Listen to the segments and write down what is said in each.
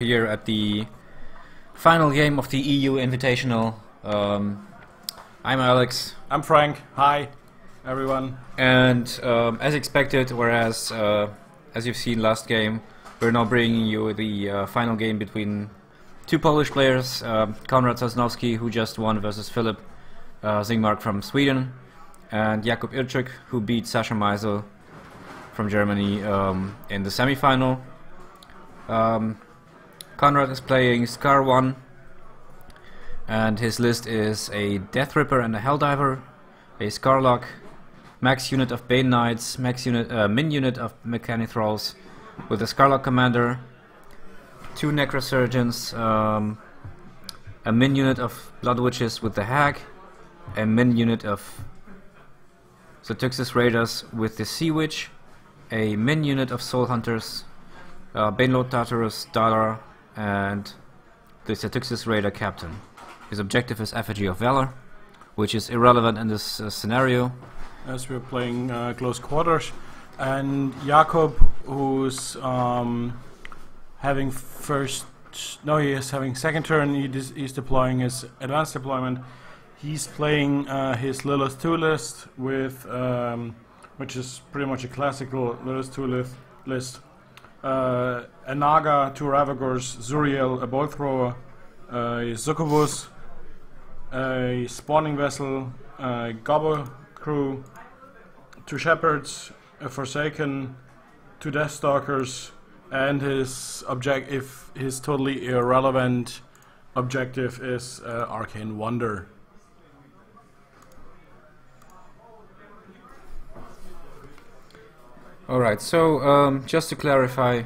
here at the final game of the EU Invitational. Um, I'm Alex, I'm Frank. Hi, everyone. and um, as expected, whereas uh, as you've seen last game, we're now bringing you the uh, final game between two Polish players, um Konrad Sosnowski, who just won versus Philip uh, Zingmark from Sweden, and Jakub Irzyk, who beat Sasha Meisel from Germany um, in the semi-final. Um, Konrad is playing Skarre 1, and his list is a Death Ripper and a Helldiver, a Skarlock, max unit of Bane Knights, max unit, uh, min unit of Mechanithralls with a Skarlock Commander, two Necrosurgeons, um, a min unit of Blood Witches with the Hag, a min unit of Satyxis Raiders with the Sea Witch, a min unit of Soul Hunters, uh, Banelord Tartarus, Dalar, and the Satyxis Raider Captain. His objective is Effigy of Valor, which is irrelevant in this uh, scenario. As we're playing uh, close quarters, and Jakub, who's um, having first, no, he is having second turn. He he's deploying his advanced deployment. He's playing uh, his Lylyth 2 list with, um, which is pretty much a classical Lylyth 2 list. list. Uh, a Naga, two Ravagors, Zuriel, a Bolt Thrower, a Succubus, a Spawning Vessel, a Gobble Crew, two Shepherds, a Forsaken, two Deathstalkers, and his object if his totally irrelevant objective is uh, Arcane Wonder. Alright, so um, just to clarify,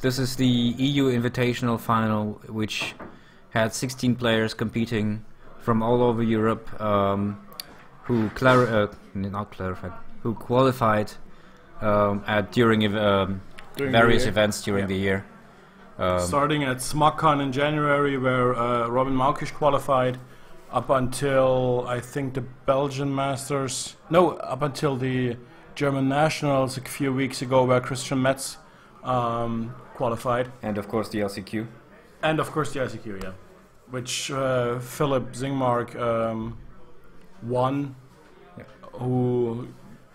this is the EU Invitational Final, which had 16 players competing from all over Europe, um, who clar- uh, not clarified, who qualified um, at during um, During various events during Yeah. the year. Um, Starting at SmogCon in January, where uh, Robin Maukish qualified, up until I think the Belgian Masters. No, up until the German Nationals a few weeks ago, where Christian Metz um, qualified, and of course the LCQ. and of course the LCQ, yeah, which uh, Philip Zingmark um, won, Yeah. who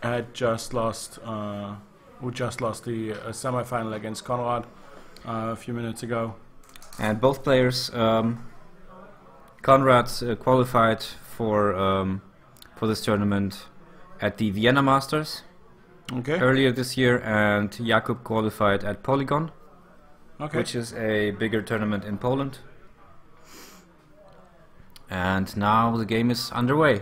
had just lost, uh, who just lost the uh, semifinal against Konrad uh, a few minutes ago. And both players, um, Konrad uh, qualified for um, for this tournament at the Vienna Masters Okay. earlier this year, and Jakub qualified at Polygon, Okay. which is a bigger tournament in Poland. And now the game is underway.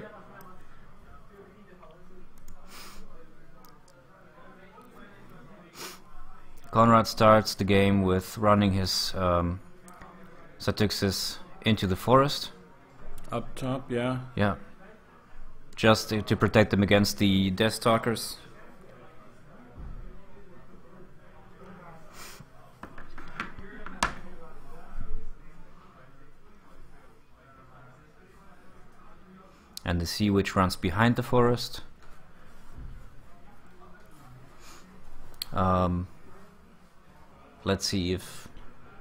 Konrad starts the game with running his um, Satyxis into the forest. Up top, yeah. Yeah. Just to, to protect them against the Deathstalkers. And the sea witch runs behind the forest. Um, let's see if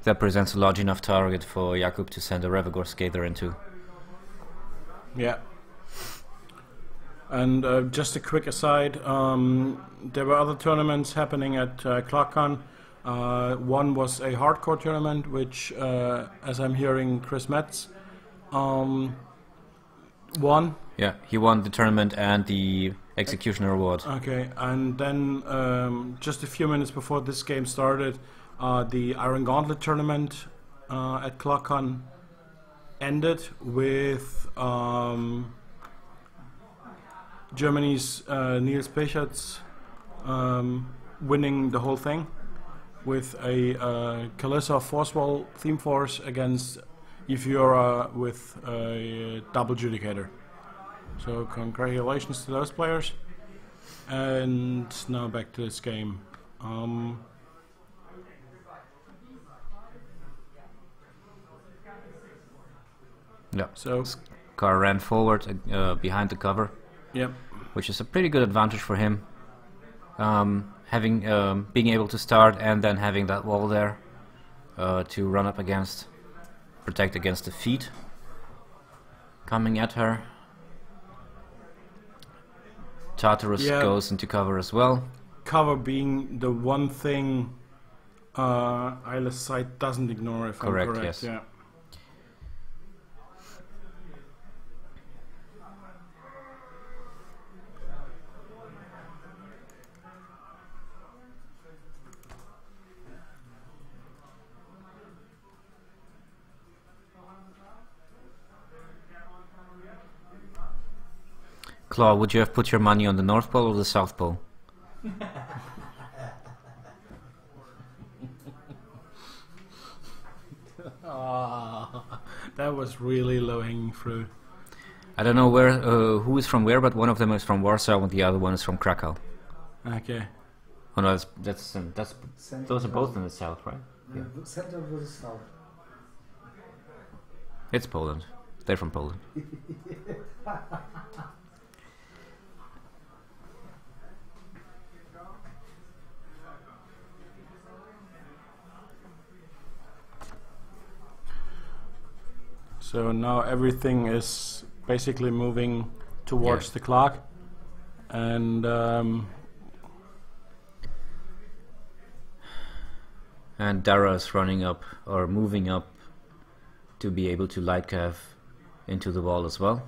that presents a large enough target for Jakub to send a Ravagor Scather into. Yeah. And uh, just a quick aside, um, there were other tournaments happening at uh, ClogCon. Uh, one was a hardcore tournament, which, uh, as I'm hearing, Chris Metz um, won. Yeah, he won the tournament and the Executioner Award. Okay, and then um, just a few minutes before this game started, uh, the Iron Gauntlet tournament uh, at ClogCon ended with um, Germany's uh, Niels um, winning the whole thing with a uh, Kaelyssa Force Wall theme force against Efiora with a double judicator. So congratulations to those players. And now back to this game. Um, Yeah. so Car ran forward uh, behind the cover, yep, which is a pretty good advantage for him. Um, having um, being able to start and then having that wall there uh, to run up against, protect against the feet coming at her. Tartarus Yeah. goes into cover as well. Cover being the one thing uh, Sight doesn't ignore, if Correct, I'm correct. yes. Yeah. Claw, would you have put your money on the North Pole or the South Pole? Ah, that was really low hanging fruit. I don't know where, uh, who is from where, but one of them is from Warsaw and the other one is from Krakow. Okay. Oh no, that's that's um, that's Center those are both in the south, right? Yeah, the center versus south. It's Poland. They're from Poland. So now everything is basically moving towards Yeah. the clock, and um, And Darragh is running up or moving up to be able to light cav into the wall as well.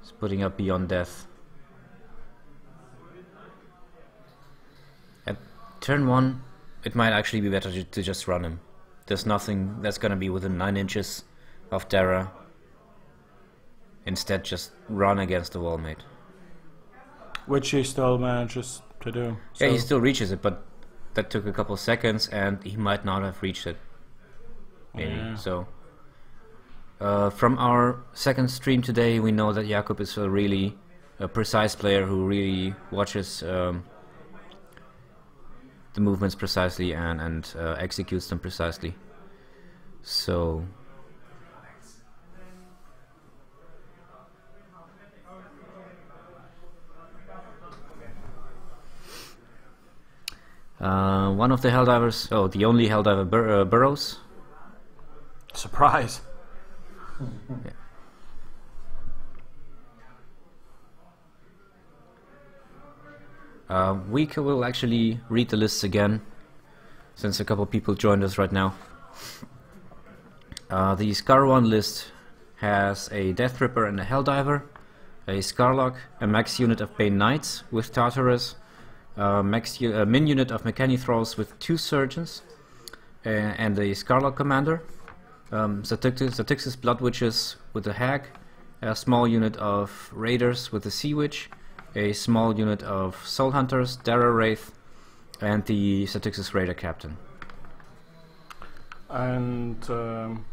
He's putting up beyond death. At turn one, it might actually be better to, to just run him. There's nothing that's gonna be within 9 inches of Darragh. Instead, just run against the wall mate. which he still manages to do. Yeah, he still reaches it, but that took a couple seconds, and he might not have reached it. Maybe Yeah. so. Uh, from our second stream today, we know that Jakub is a really a precise player who really watches um, the movements precisely and and uh, executes them precisely. So. Uh, one of the Helldivers, oh, the only Helldiver bur- uh, burrows. Surprise. Uh, we will actually read the lists again, since a couple people joined us right now. Uh, the Skarre 1 list has a Death Ripper and a Helldiver, a Skarlock, a max unit of Bane Knights with Tartarus, a max a min unit of Mechanithralls with two Surgeons, and a Skarlock Commander, um, Satyxis Blood Witches with a Hag, a small unit of Raiders with a Sea Witch, a small unit of Soul Hunters, Darragh Wrathe, and the Satyxis Raider Captain. And um,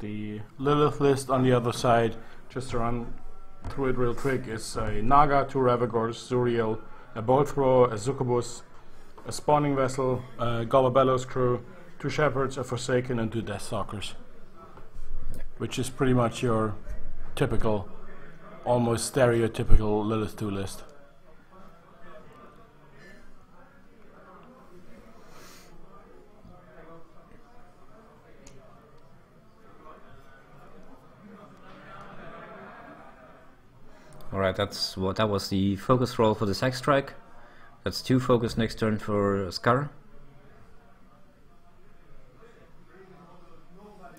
the Lylyth list on the other side, just to run through it real quick, is a Naga, two Ravagors, Zuriel, a Bolt Thrower, a Succubus, a Spawning Vessel, a Gobabello's crew, two Shepherds, a Forsaken, and two Deathstalkers. Which is pretty much your typical, almost stereotypical Lylyth 2 list. Alright, that's what that was the focus roll for the Sack Strike. That's two focus next turn for Skarre.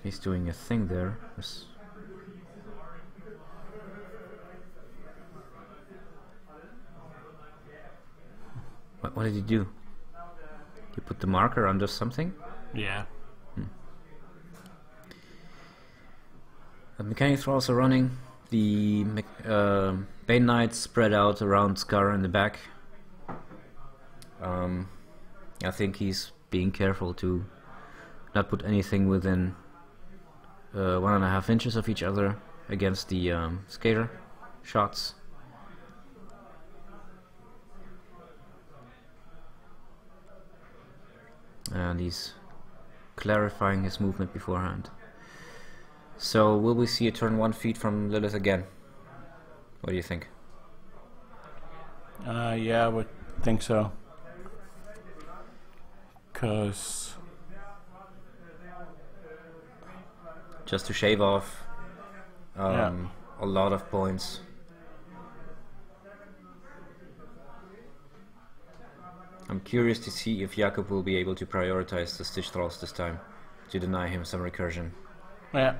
He's doing a thing there. Yes. What, what did he do? He put the marker under something? Yeah. The mechanithralls are running. The uh, Bane Knights spread out around Skarre in the back. Um, I think he's being careful to not put anything within uh, one and a half inches of each other against the um, scather shots. And he's clarifying his movement beforehand. So will we see a turn one feed from Lylyth again? What do you think? Uh, yeah, I would think so. because just to shave off um, Yeah. a lot of points. I'm curious to see if Jakub will be able to prioritize the Stitch Thralls this time to deny him some recursion. yeah.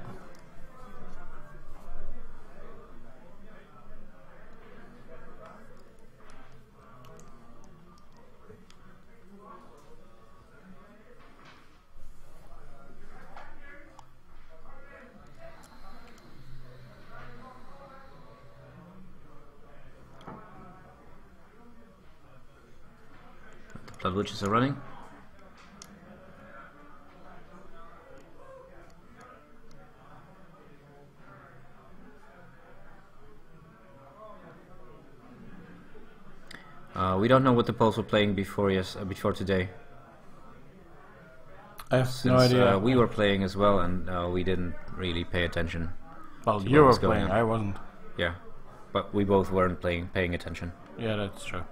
Witches are running. Uh, we don't know what the Poles were playing before yes, uh, before today. I have Since no idea. Uh, we were playing as well, and uh, we didn't really pay attention. well, you were playing. on. I wasn't. Yeah, but we both weren't playing, paying attention. Yeah, that's true.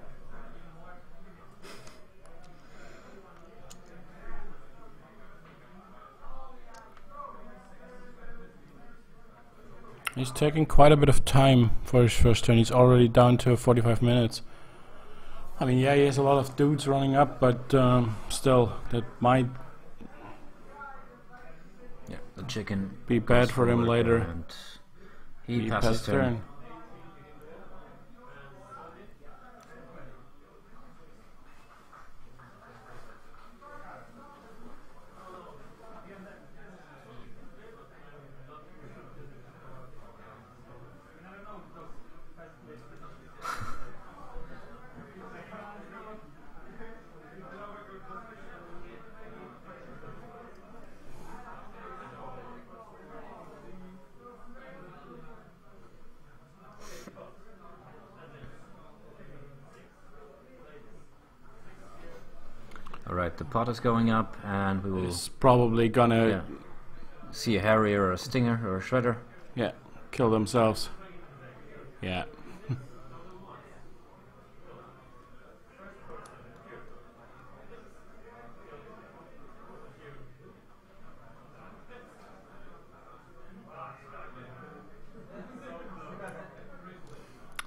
He's taking quite a bit of time for his first turn. He's already down to 45 minutes. I mean, yeah, he has a lot of dudes running up, but um, still, that might Yeah, the chicken be bad for him later. and he, He passes passed turn. turn. All going up, and we will He's probably gonna yeah, see a Harrier or a Stinger or a Shredder. yeah, kill themselves. Yeah.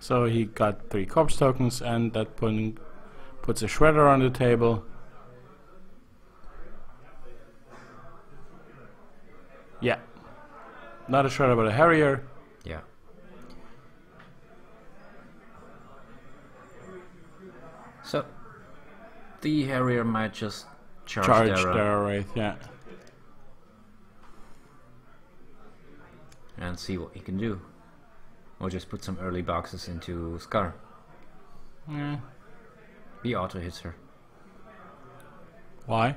So he got three corpse tokens, and that putting, puts a shredder on the table. Yeah. Not a shredder, but a harrier. Yeah. So the Harrier might just charge, Charge Darragh Wrathe, yeah. and see what he can do, or just put some early boxes into Skarre. Yeah. He auto hits her Why?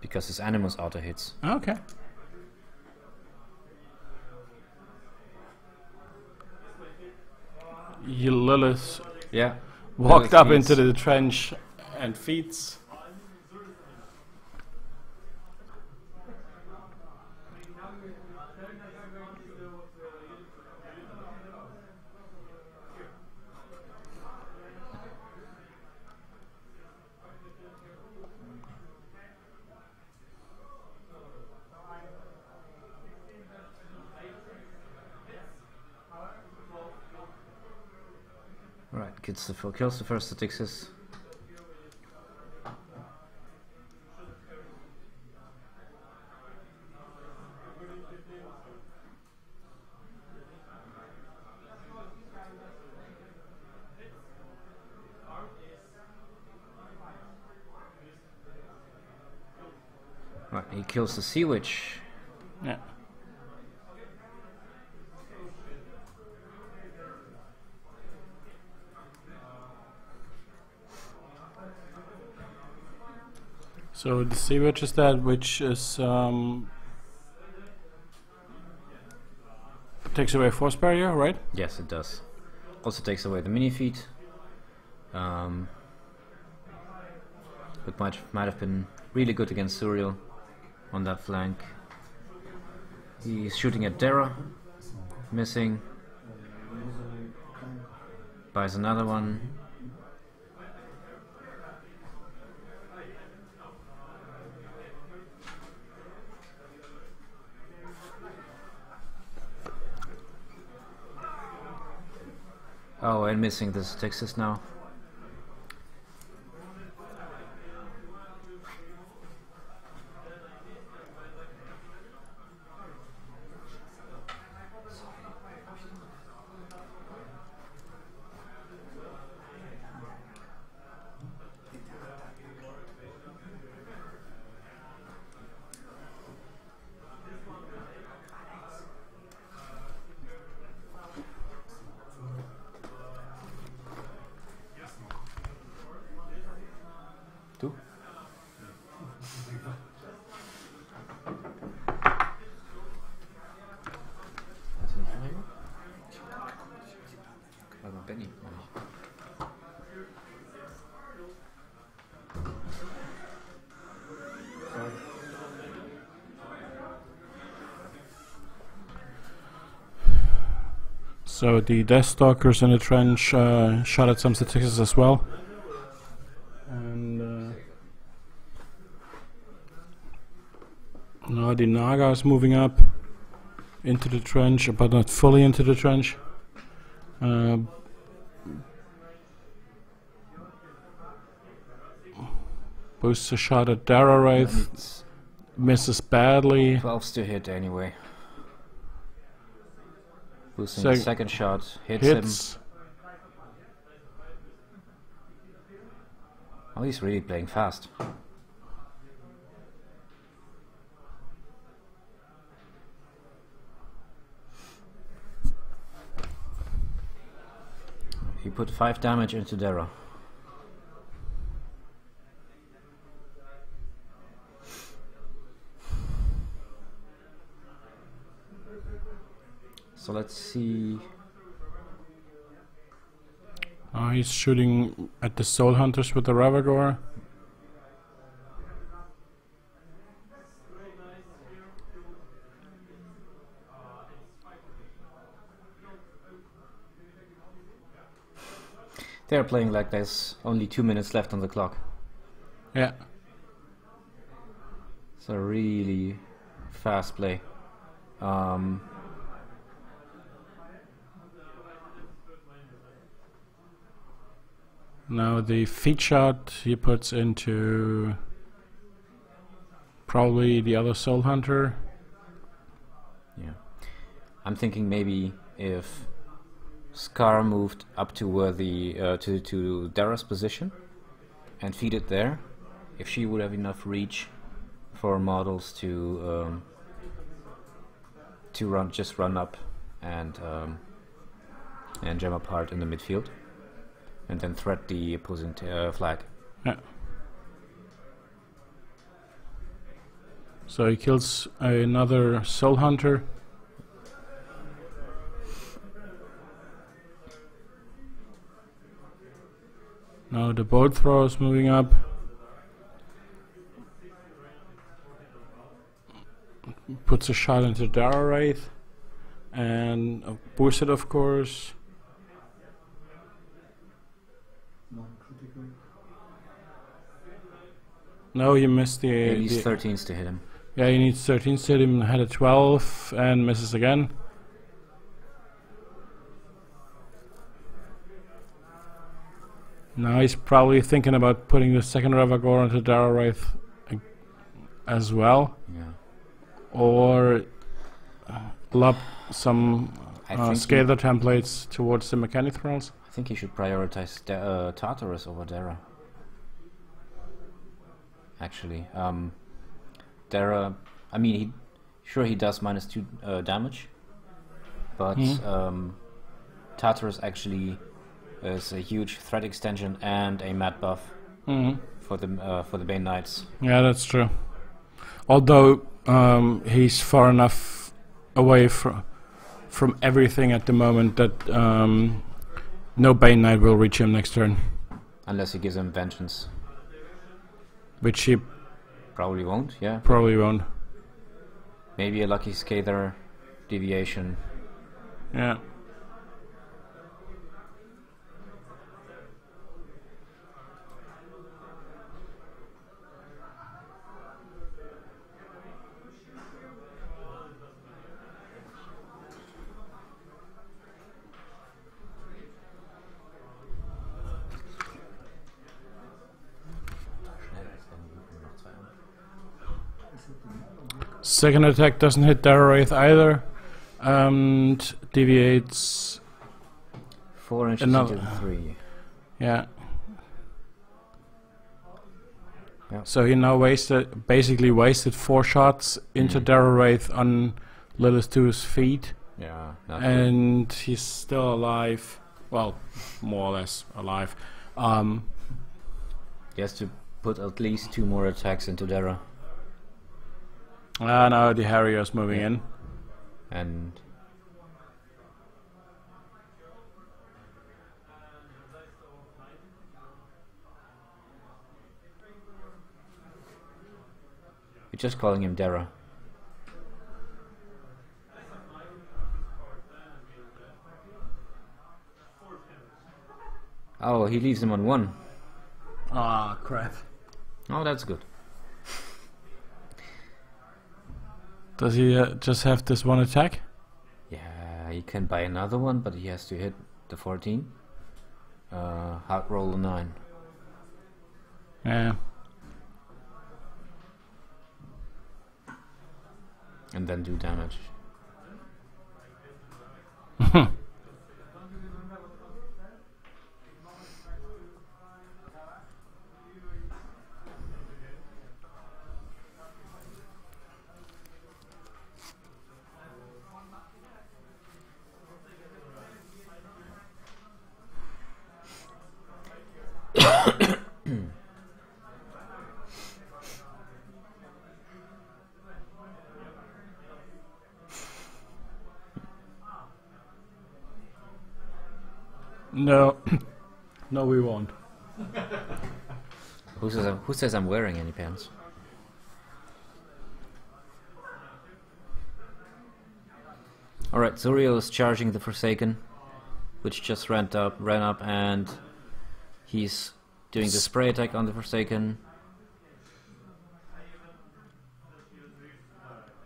because his Animus auto hits. Okay. You Lylyth Yeah. walked up into the trench and feeds. Gets the kills the first Satyxis. Right, he kills the Sea Witch. Yeah. So the witch is that which is um takes away force barrier, right? Yes, it does. Also takes away the mini feet. Um, but might might have been really good against Zuriel on that flank. He's shooting at Darragh, missing. Buys another one. Oh, and missing this Texas now. So the Deathstalkers in the trench uh, shot at some statistics as well. And uh, now the Naga is moving up into the trench, but not fully into the trench. Uh, boosts a shot at Darragh Wrathe, misses badly. 12 to hit anyway. Boosting the second shot, hits, him. Hits. Oh, he's really playing fast. He put 5 damage into Darragh. So let's see. Uh, he's shooting at the Soul Hunters with the Ravagor. They're playing like there's only 2 minutes left on the clock. Yeah. It's a really fast play. Um, Now the feed shot he puts into probably the other Soul Hunter. yeah. I'm thinking maybe if Skarre moved up to where the uh, to to Darragh's position and feed it there, if she would have enough reach for models to um, to run just run up and um, and jam apart in the midfield, and then threat the opposing uh, flag. Yeah. So he kills another Soul Hunter. Now the bolt thrower is moving up. Puts a shot into Darragh Wrathe. And uh, boosted, of course. No, you missed the. He needs the 13s to hit him. yeah, he needs 13 to hit him, had a 12 and misses again. Now he's probably thinking about putting the second Ravagor onto Darragh Wrathe as well. Yeah. Or uh, lob some uh, scather templates towards the mechanithralls. I think he should prioritize Da- uh, Tartarus over Darragh. Actually, um, Darragh. I mean, he sure he does minus two uh, damage, but Mhm. um, Tartarus actually is a huge threat extension and a mat buff hmm for the uh, for the Bane Knights. Yeah, that's true. Although um, he's far enough away from from everything at the moment that um, no Bane Knight will reach him next turn, Unless he gives him vengeance, which he probably won't. Yeah, probably won't. maybe a lucky scather deviation. Yeah. Second attack doesn't hit Darragh Wrathe either. And deviates. Four inches Another- into the three. Yeah. Yeah. So he now wasted, basically wasted four shots into Mm. Darragh Wrathe on Lylyth 2's feet. Yeah. Not good. and he's still alive. Well, more or less alive. Um, He has to put at least two more attacks into Darragh. Ah, now the Harrier's moving Yeah. in. And You're just calling him Dera. Oh, he leaves him on one. Ah, crap. Oh, that's good. Does he uh, just have this one attack? Yeah, he can buy another one, but he has to hit the 14. Uh, hard roll a 9. Yeah. And then do damage. Who says I'm, who says I'm wearing any pants? Alright, Zuriel is charging the Forsaken, which just ran up, ran up, and he's doing the spray attack on the Forsaken.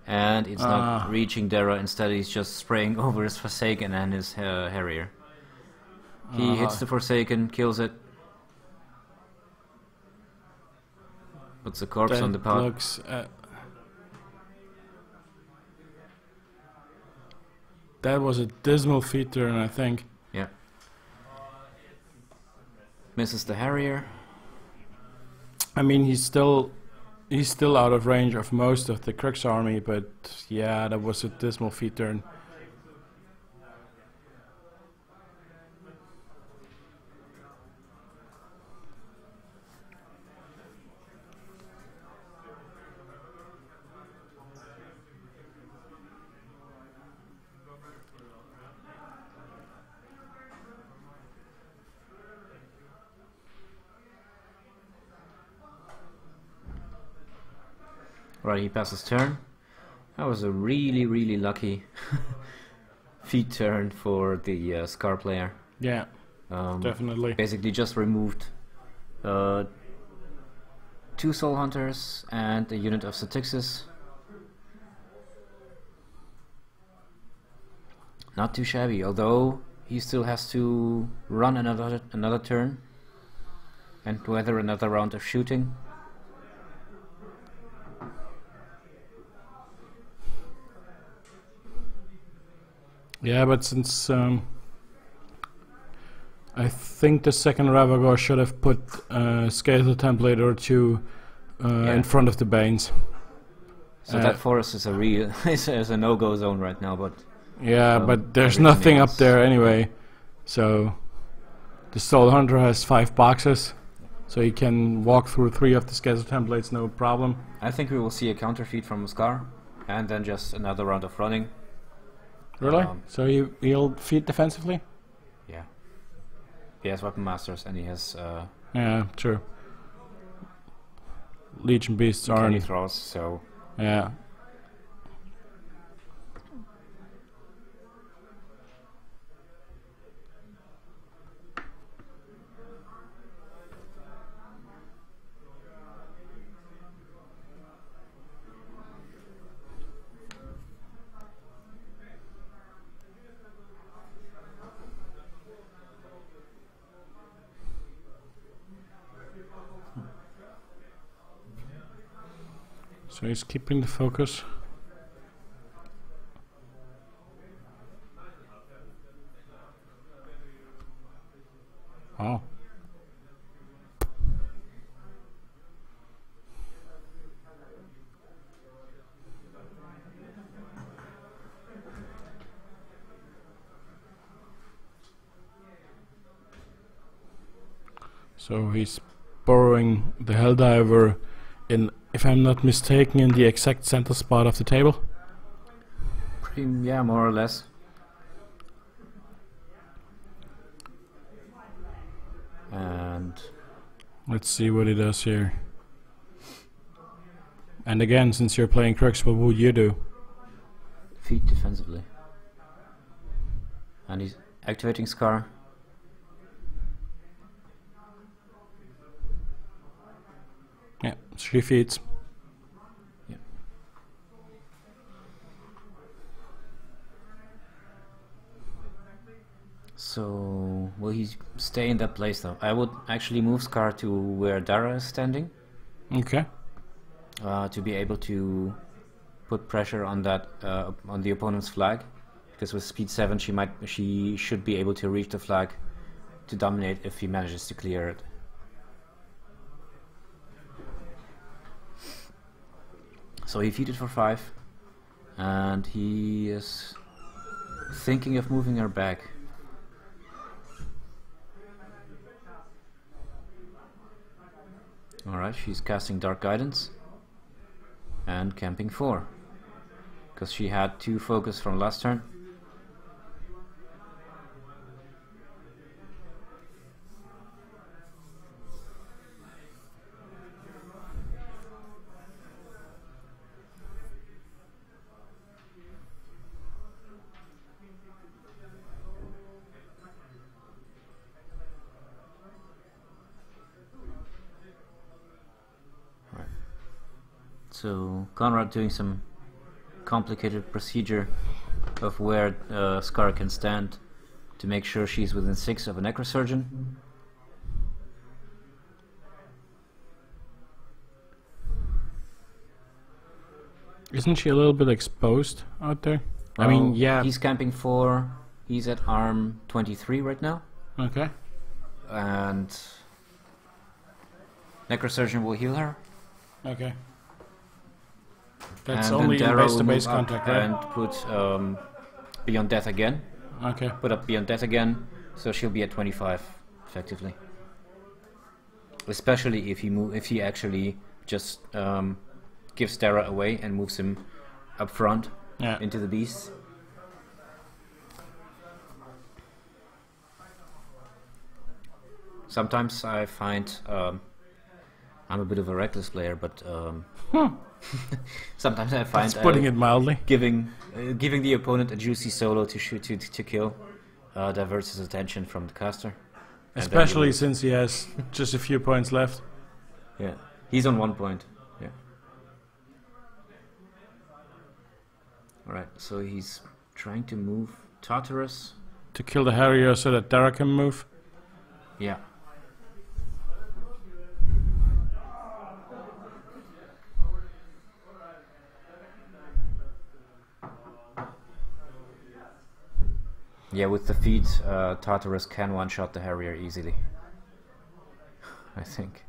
And it's not Ah. reaching Darragh, instead he's just spraying over his Forsaken and his uh, Harrier. He hits Uh-huh. the Forsaken, kills it. Puts the corpse on the pod. looks. Uh, that was a dismal feat turn, I think. Yeah. Misses the Harrier. I mean, he's still he's still out of range of most of the Cryx army, but yeah, that was a dismal feat Right, he passes turn. That was a really, really lucky feat turn for the uh, Skarre player. Yeah, Um, definitely. basically just removed uh, two Soul Hunters and a unit of Satyxis. Not too shabby, although he still has to run another another turn and weather another round of shooting. Yeah, but since um, I think the second Ravagor should have put uh, Skeletal Template or two uh, Yeah. in front of the Banes. So Uh, that forest is a real is, a- a no-go zone right now, but Yeah, Um, but there's nothing up there anyway. So the Soul Hunter has five boxes, so he can walk through three of the Skeletal Templates no problem. I think we will see a counter feed from Skarre, and then just another round of running. Really? Um, so he he'll feed defensively? Yeah. He has weapon masters and he has uh, Yeah, true. Legion beasts aren't. throws, so Yeah. So he's keeping the focus. Oh. So he's borrowing the Helldiver in, if I'm not mistaken, in the exact center spot of the table. Pretty, yeah, more or less. And Let's see what he does here. And again, since you're playing Cryx, what would you do? feet defensively. And he's activating Skarre. Three feet. So will he stay in that place though? I would actually move Skarre to where Darragh is standing Okay. uh, to be able to put pressure on that uh, on the opponent's flag because with speed seven she might she should be able to reach the flag to dominate if he manages to clear it. So he feeded for five, and he is thinking of moving her back. Alright, she's casting Dark Guidance and camping 4 because she had 2 focus from last turn. So Konrad doing some complicated procedure of where uh, Skarre can stand to make sure she's within six of a necrosurgeon. Isn't she a little bit exposed out there? I mean, yeah. He's camping four. He's at arm 23 right now, Okay. and necrosurgeon will heal her. Okay. That's and only base to base contact, right? And put um, Beyond Death again. Okay. Put up Beyond Death again, so she'll be at 25 effectively. Especially if he move, if he actually just um, gives Terra away and moves him up front Yeah. into the beast. Sometimes I find um, I'm a bit of a reckless player, but um, sometimes I find That's putting uh, it mildly. giving uh, giving the opponent a juicy solo to shoot to, to kill uh, diverts his attention from the caster. Especially since he has just a few points left. yeah, he's on one point. Yeah. All right, so he's trying to move Tartarus. To kill the Harrier so that Darragh can move. Yeah. Yeah, with the feet, uh, Tartarus can one-shot the Harrier easily. I think.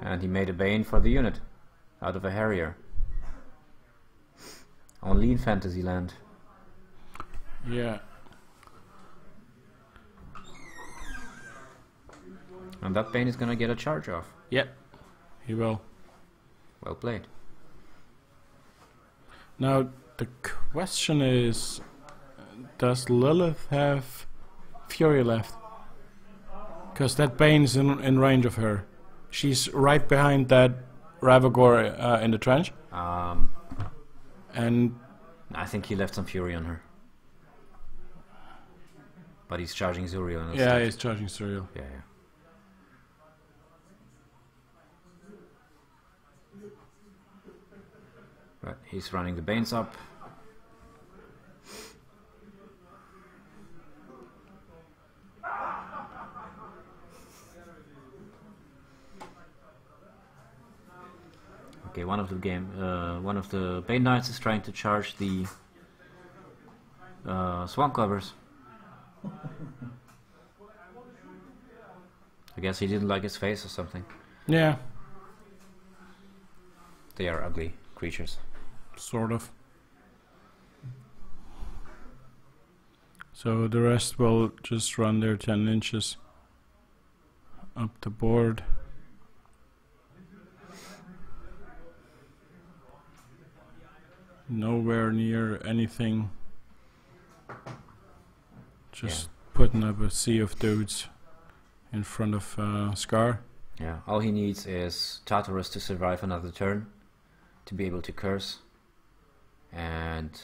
And he made a Bane for the unit, out of a Harrier. Only in Fantasyland. Yeah. And that Bane is gonna get a charge off. Yeah. He will. Well played. Now, the question is Does Lylyth have Fury left? Because that Bane's in, in range of her. She's right behind that Ravagor uh, in the trench. Um, And I think he left some fury on her. But he's charging Zuriel yeah, he's charging Zuriel. yeah, yeah. Right, he's running the Banes up. Okay, one of the game, uh, one of the Bane Knights is trying to charge the uh, Swamp Gobbers. I guess he didn't like his face or something. Yeah, They are ugly creatures. Sort of. So the rest will just run their 10 inches up the board. Nowhere near anything. Just putting up a sea of dudes in front of uh, Scar. Yeah, all he needs is Tartarus to survive another turn, to be able to curse, and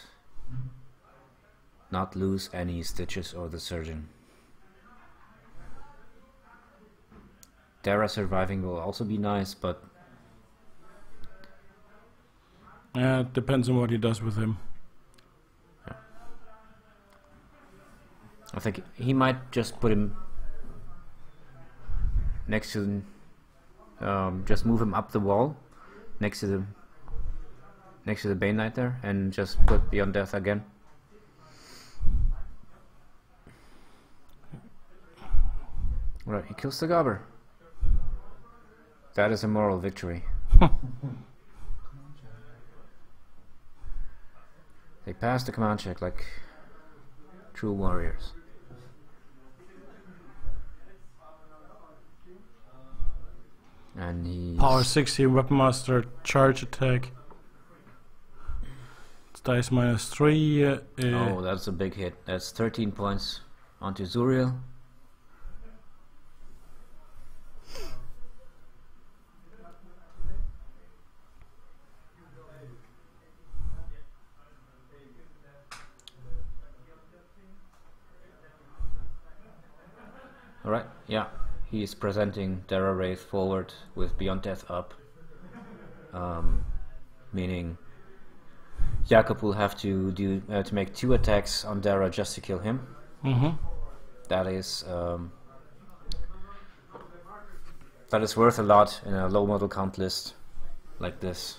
not lose any stitches or the surgeon. Darragh surviving will also be nice, but Yeah, it depends on what he does with him. I think he might just put him next to, um, just move him up the wall, next to the, next to the Bane Knight there, and just put Beyond Death again. Right, he kills the Gobber. That is a moral victory. they passed the command check like true warriors. And he Power 16 Weapon Master charge attack. Dice minus 3. Uh, uh, Oh, that's a big hit. That's 13 points onto Zuriel. Alright, yeah. He's presenting Darragh Wrathe forward with Beyond Death up. Um, meaning Jakub will have to do uh, to make two attacks on Darragh just to kill him. mhm. That is um, that is worth a lot in a low model count list like this.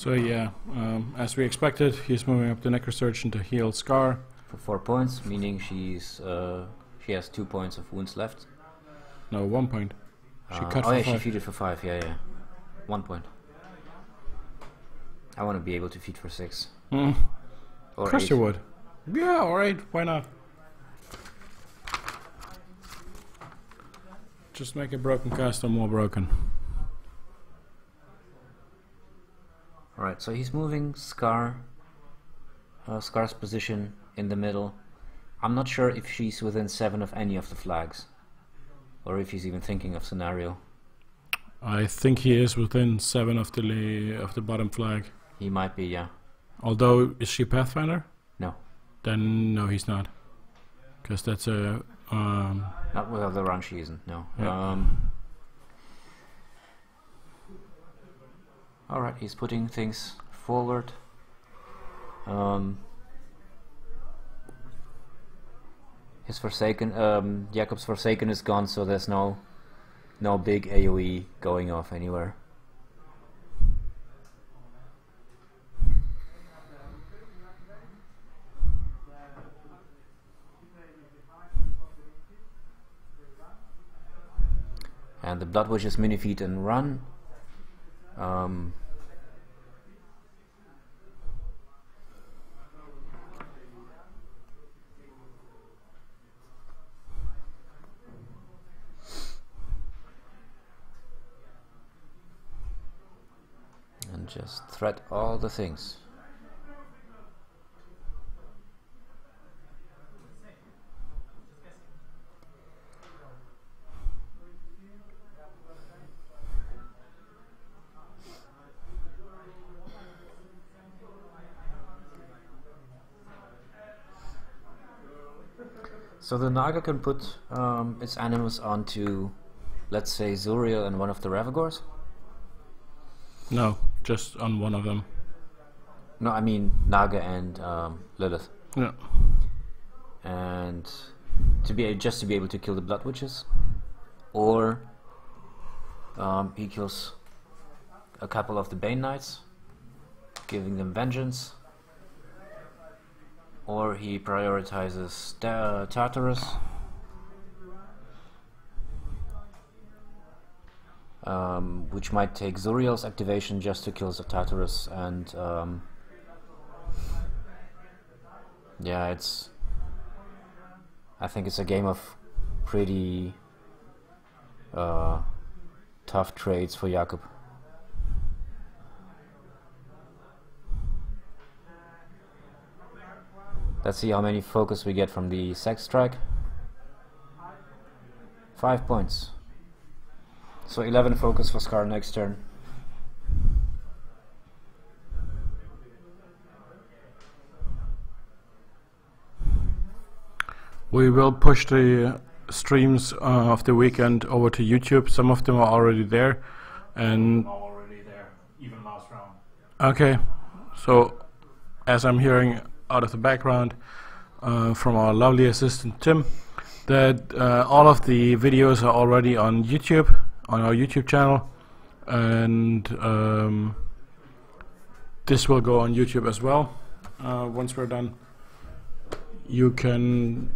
So yeah, um, as we expected, he's moving up the Necrosurgeon to heal Scar. For four points, meaning she's uh, she has two points of wounds left. No, one point. She Uh, cut oh for yeah, five. she feeded for five. Yeah, yeah, one point. I want to be able to feed for six Mm. or Of course eight. you would. Yeah, alright, why not? Just make a broken caster more broken. Alright, so he's moving Scar, uh, Scar's position in the middle. I'm not sure if she's within seven of any of the flags, or if he's even thinking of scenario. I think he is within seven of the of the bottom flag. He might be, yeah. Although, is she Pathfinder? No. Then no, he's not. Because that's a um, Not with the run she isn't, no. Yeah. Um, Alright, he's putting things forward. Um, his Forsaken, um, Jakub's Forsaken is gone, so there's no, no big AoE going off anywhere. And the Blood Witches mini feed and run. Um, and just thread all the things. So the Naga can put um, its animus onto, let's say, Zuriel and one of the Ravagors? No, just on one of them. No, I mean Naga and um, Lylyth. Yeah. And to be just to be able to kill the Blood Witches, or um, he kills a couple of the Bane Knights, giving them vengeance, or he prioritizes Ta- Tartarus. Um, which might take Zuriel's activation just to kill the Tartarus and um, yeah, it's I think it's a game of pretty uh, tough trades for Jakub. Let's see how many focus we get from the sex strike. Five points. So 11 focus for Scar next turn. We will push the uh, streams uh, of the weekend over to YouTube. Some of them are already there, and already there, even last round. okay. So, as I'm hearing out of the background uh, from our lovely assistant Tim, that uh, all of the videos are already on YouTube on our YouTube channel, and um, this will go on YouTube as well. Uh, once we're done, you can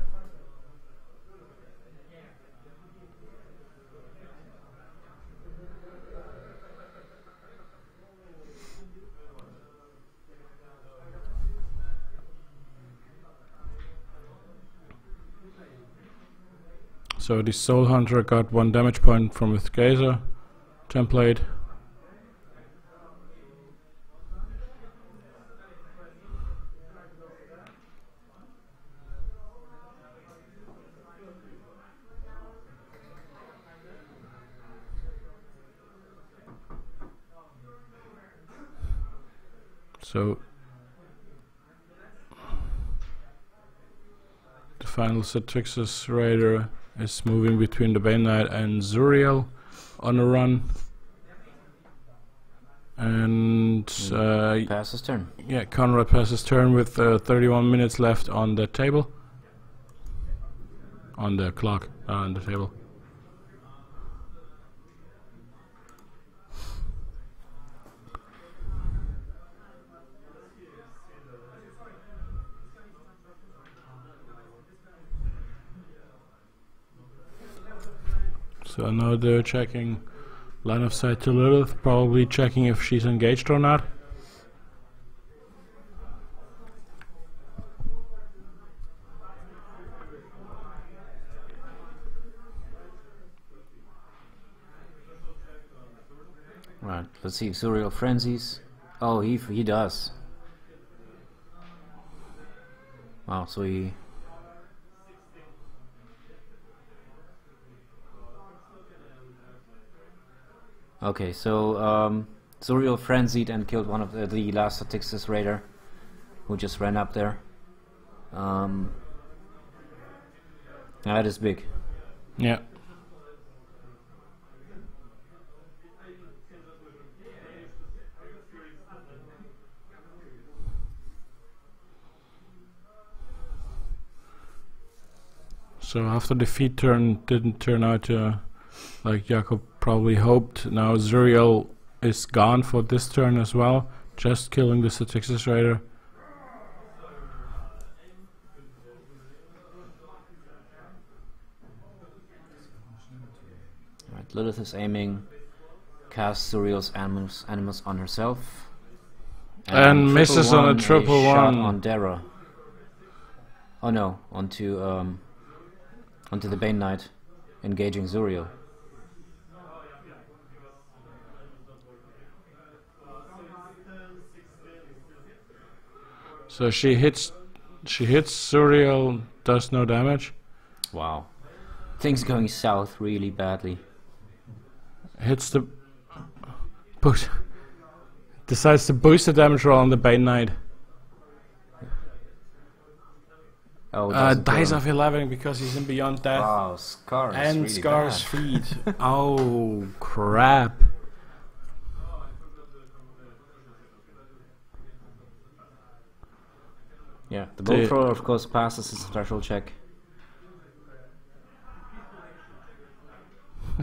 So the Soul Hunter got one damage point from his Gazer template. So the final Satyxis Raider is moving between the Bane and Zuriel on a run. And uh, Pass his turn. yeah, Konrad passes turn with uh, 31 minutes left on the table. On the clock, uh, on the table. So now they're checking line of sight to Lylyth, probably checking if she's engaged or not. Right, let's see if Zuriel frenzies. Oh, he he does. Wow, so he. Okay, so um, Zuriel frenzied and killed one of the, the last Satyxis raider, who just ran up there. Um, that is big. Yeah. So after the feed turn didn't turn out uh, like Jakub probably hoped, now Zuriel is gone for this turn as well, just killing the Satyxis Raider. Right, Lylyth is aiming, casts Zuriel's animus, animus on herself. And triple misses on a one, triple shot one. on Darragh. Oh no, onto um, onto the Bane Knight, engaging Zuriel. So she hits she hits Zuriel, does no damage. Wow, things going south really badly. hits the but decides to boost the damage roll on the Bane Knight. Oh, Uh, dies kill of 11 because he's in Beyond Death. Wow, Scar is and really Scar's bad. feet. oh, crap. Yeah, the The- bolt thrower of course passes his threshold check.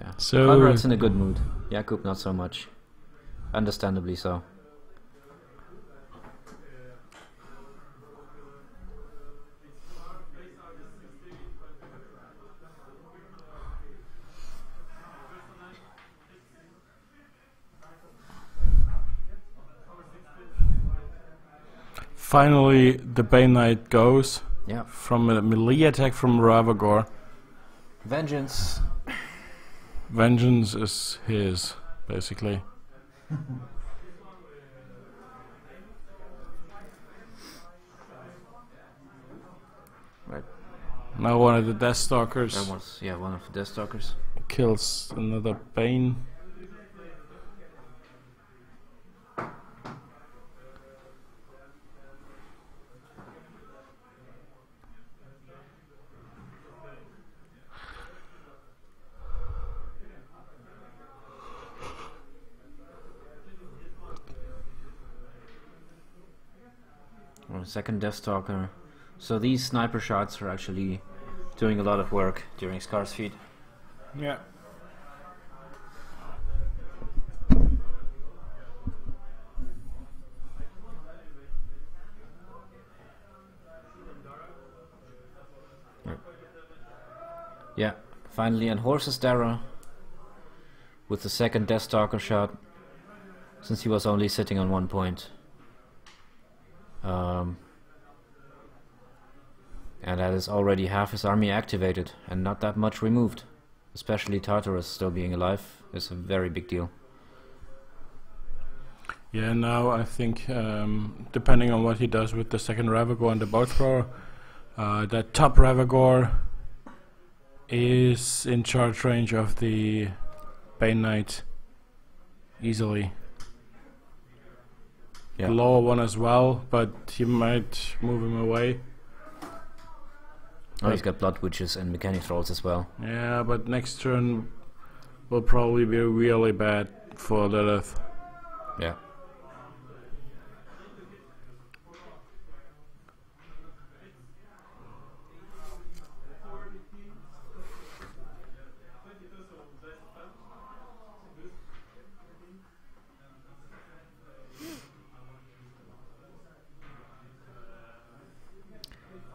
yeah. So, Konrad's in a good mood. Jakub not so much. Understandably so. Finally, the Bane Knight goes Yeah. from a melee attack from Ravagor. Vengeance. Vengeance is his, basically. Right. Now one of the Deathstalkers That was yeah one of the Deathstalkers. kills another Bane. Or second Deathstalker. So these sniper shots are actually doing a lot of work during Scar's feed. Yeah. Yeah, finally unhorses Darragh with the second Death Deathstalker shot, since he was only sitting on one point. Um, and that is already half his army activated and not that much removed. Especially Tartarus still being alive is a very big deal. Yeah, now I think, um, depending on what he does with the second Ravagor and the bolt thrower, uh, that top Ravagor is in charge range of the Bane Knight easily. Yeah. The lower one as well, but he might move him away. Oh, he's got Blood Witches and Mechanithralls as well. Yeah, but next turn will probably be really bad for Lylyth. Yeah.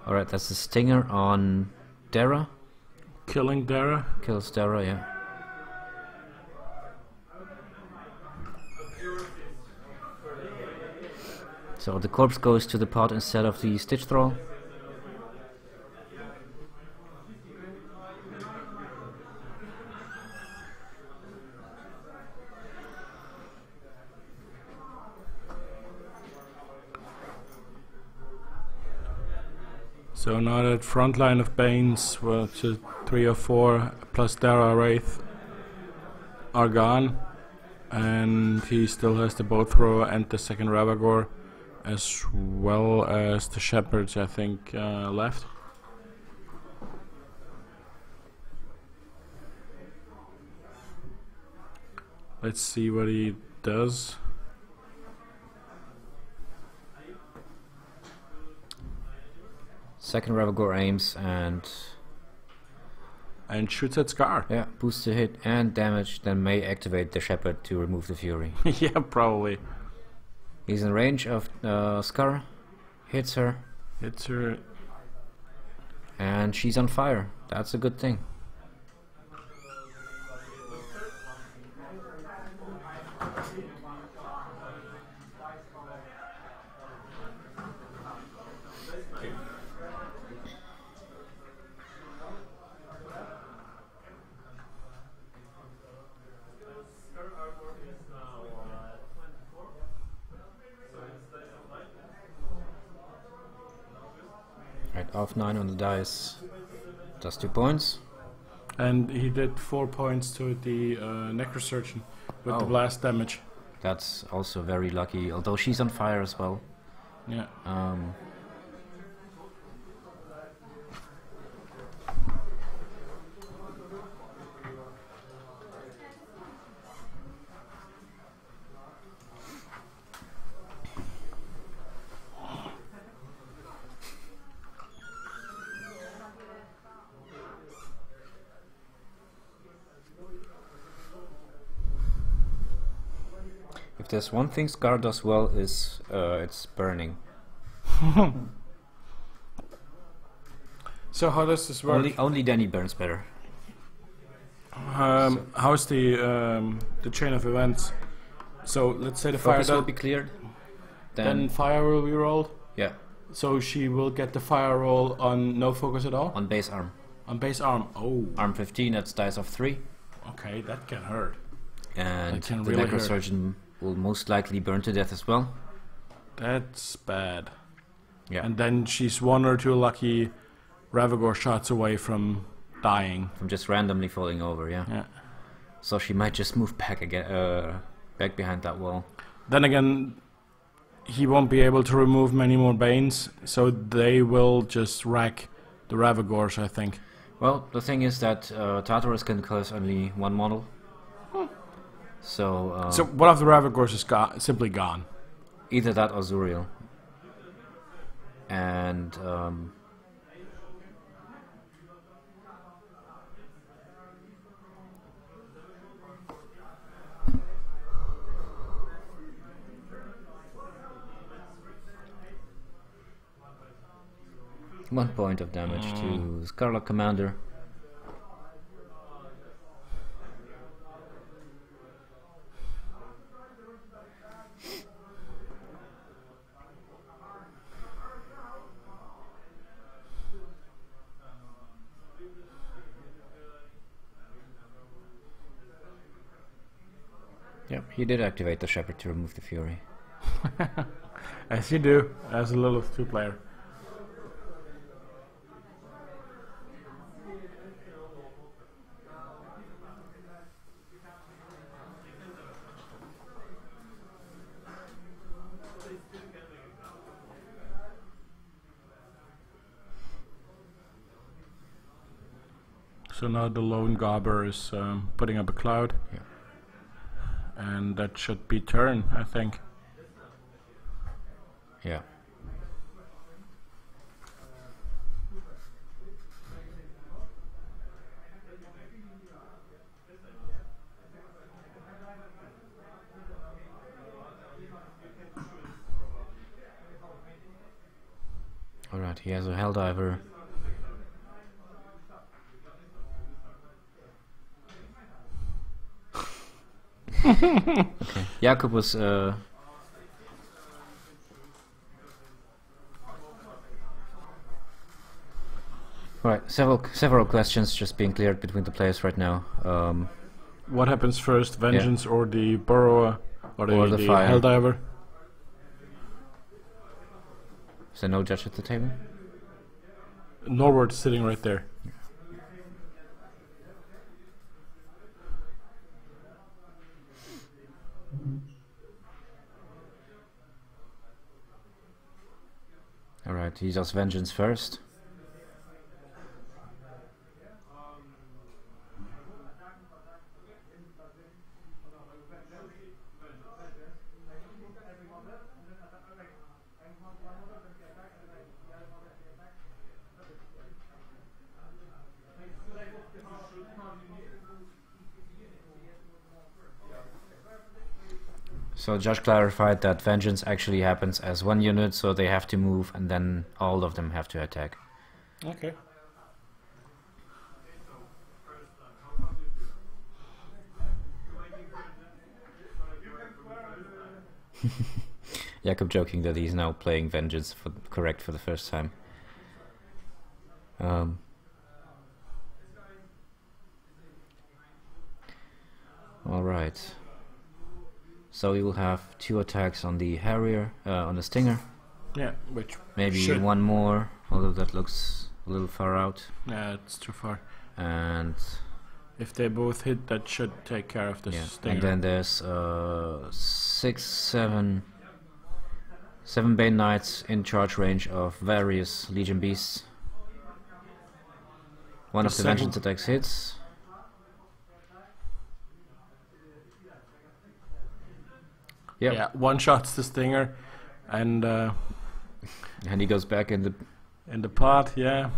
Alright, that's the stinger on Darragh. Killing Darragh. Kills Darragh, yeah. So the corpse goes to the pot instead of the stitch thrall. So now that front line of Banes, well, to three or four plus Darragh Wrathe are gone, and he still has the bolt thrower and the second Ravagor, as well as the shepherds, I think, uh, left. Let's see what he does. Second Ravagor aims and And shoots at Scar. yeah, boosts the hit and damage, then may activate the Shepherd to remove the Fury. yeah, probably. He's in range of uh, Scar, hits her, Hits her. and she's on fire. That's a good thing. Off nine on the dice. Does two points. And he did four points to the uh, Necrosurgeon with the Oh. blast damage. That's also very lucky, although she's on fire as well. Yeah. Um, there's one thing Scar does well is uh, it's burning. So how does this work? Only only Danny burns better. Um, how's the um, the chain of events? So let's say the fire Focus will be cleared. then Then, fire will be rolled. yeah, So she will get the fire roll on no focus at all on base arm. on base arm. Oh, Arm 15, that's dice of 3. okay, that can hurt. And can the really necrosurgeon will most likely burn to death as well. That's bad. Yeah. And then she's one or two lucky Ravagor shots away from dying. from just randomly falling over, yeah. Yeah. So she might just move back again, uh, back behind that wall. Then again, he won't be able to remove many more Banes, so they will just rack the Ravagors, I think. Well, the thing is that uh, Tartarus can cause only one model. So, uh, So one of the Ravagors is go- simply gone. either that or Zuriel. And um, one point of damage to Skarlock Commander. He did activate the Shepherd to remove the Fury. As you do, as a Lylyth 2 player. So now the lone gobber is um, putting up a cloud. Yeah. And that should be turn, I think. Yeah. Alright, he has a Helldiver. Okay. Jakub was uh, Right, several several questions just being cleared between the players right now. Um, What happens first, Vengeance or the Burrower or the, Or the the. Helldiver? is there no judge at the table? Norward's sitting right there. Alright, he does vengeance first. So Josh clarified that vengeance actually happens as one unit, so they have to move, and then all of them have to attack. Okay. Jakub joking that he's now playing vengeance for correct for the first time. Um, all right. So we will have two attacks on the Harrier, uh, on the Stinger. Yeah, which Maybe Should- one more, although that looks a little far out. yeah, it's too far. And If they both hit, that should take care of the yeah, stinger. and then there's uh, six, seven, Seven Bane Knights in charge range of various Legion beasts. One The of the vengeance attacks hits. Yep. Yeah, one shots the stinger, and uh, And he goes back in the in the pot, yeah.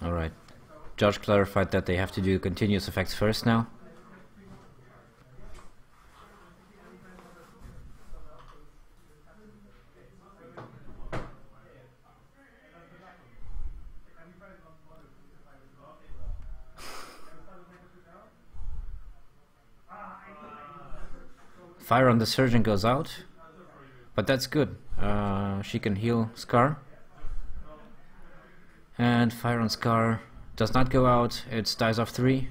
Alright. Judge clarified that they have to do continuous effects first now. Fire on the surgeon goes out, but that's good. Uh, she can heal Scar. And fire on Scar does not go out, it dies off 3.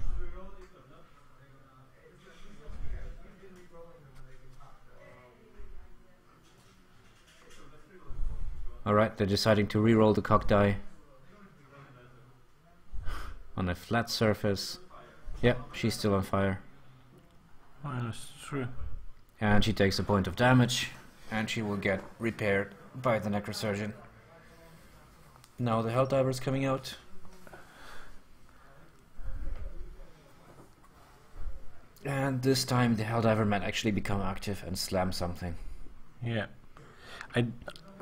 Alright, they're deciding to re-roll the cock die on a flat surface. Yep, she's still on fire. Minus three. And she takes a point of damage, and she will get repaired by the necrosurgeon. Now the Helldiver is coming out. And this time the Helldiver might actually become active and slam something. Yeah. I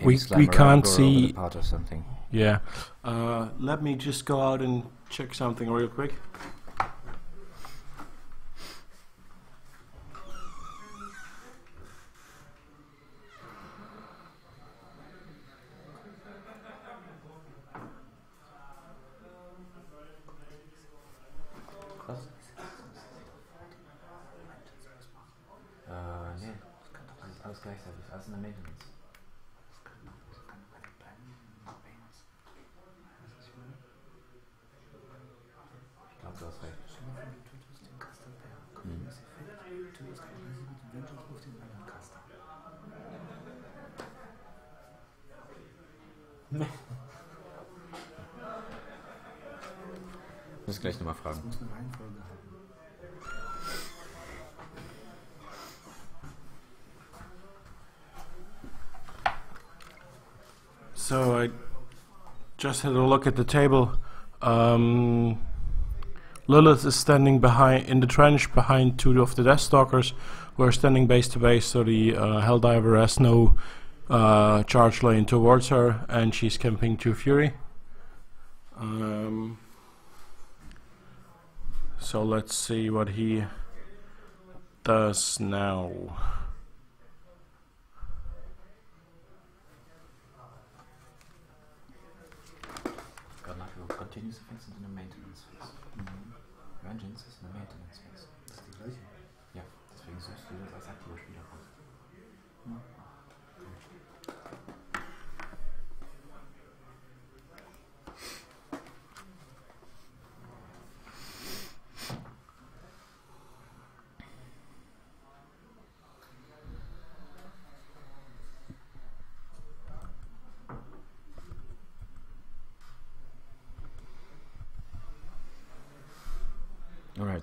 We- we can't rock or over see- the pot or something. yeah. Uh, let me just go out and check something real quick. Just had a look at the table. Um, Lylyth is standing behind in the trench behind two of the Deathstalkers, who are standing base to base. So the uh, Helldiver has no uh, charge lane towards her, and she's camping to Fury. Um, so let's see what he does now. Continuous effects in the maintenance phase. Vengeance ist eine maintenance phase. Das ist die gleiche. Ja, deswegen suchst du das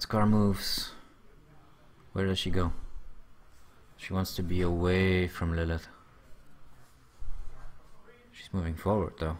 Scar moves. Where does she go? She wants to be away from Lylyth. She's moving forward though.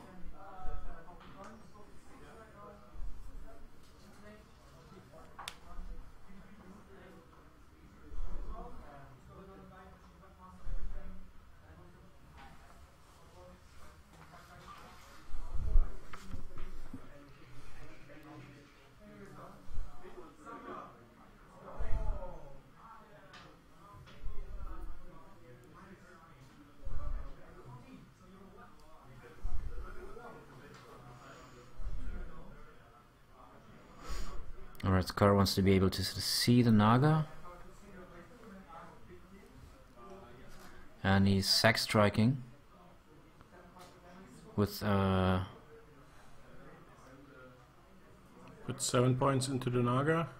Alright, Scar wants to be able to see the Naga. And he's sack striking with uh Put seven points into the Naga.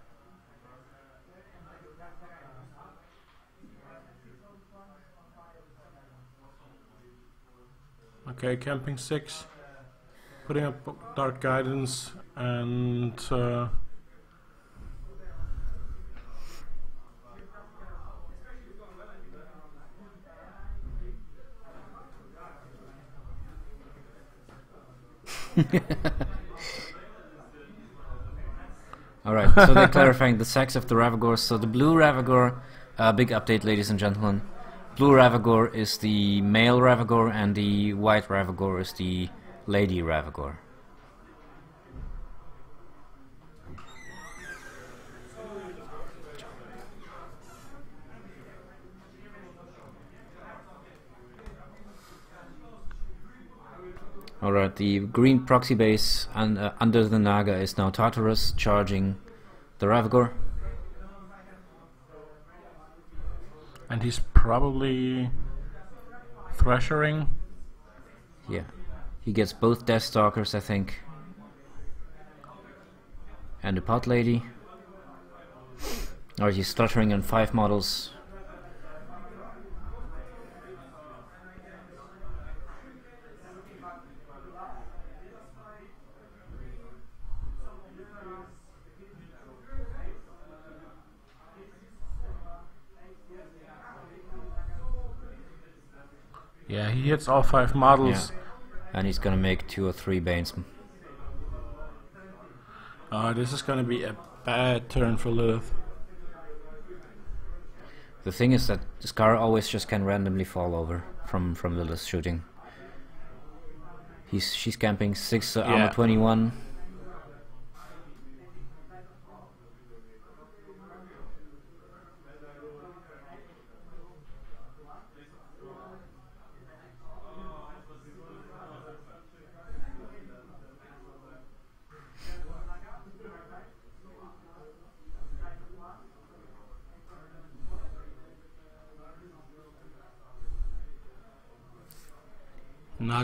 Okay, camping six. Putting up dark guidance and uh, Alright, so they're clarifying the sex of the Ravagors. So the blue Ravagor, uh, big update, ladies and gentlemen. Blue Ravagor is the male Ravagor, and the white Ravagor is the lady Ravagor. Alright, the green proxy base un uh, under the Naga is now Tartarus charging the Ravagor. and he's probably thrashering. Yeah. He gets both Deathstalkers, I think. And the Pot Lady. Or he's stuttering on five models. Yeah, he hits all five models. Yeah. And he's gonna make two or three Banes. Uh, this is gonna be a bad turn for Lylyth. The thing is that Scar always just can randomly fall over from, from Lylyth's shooting. He's She's camping 6 uh, yeah. armor 21.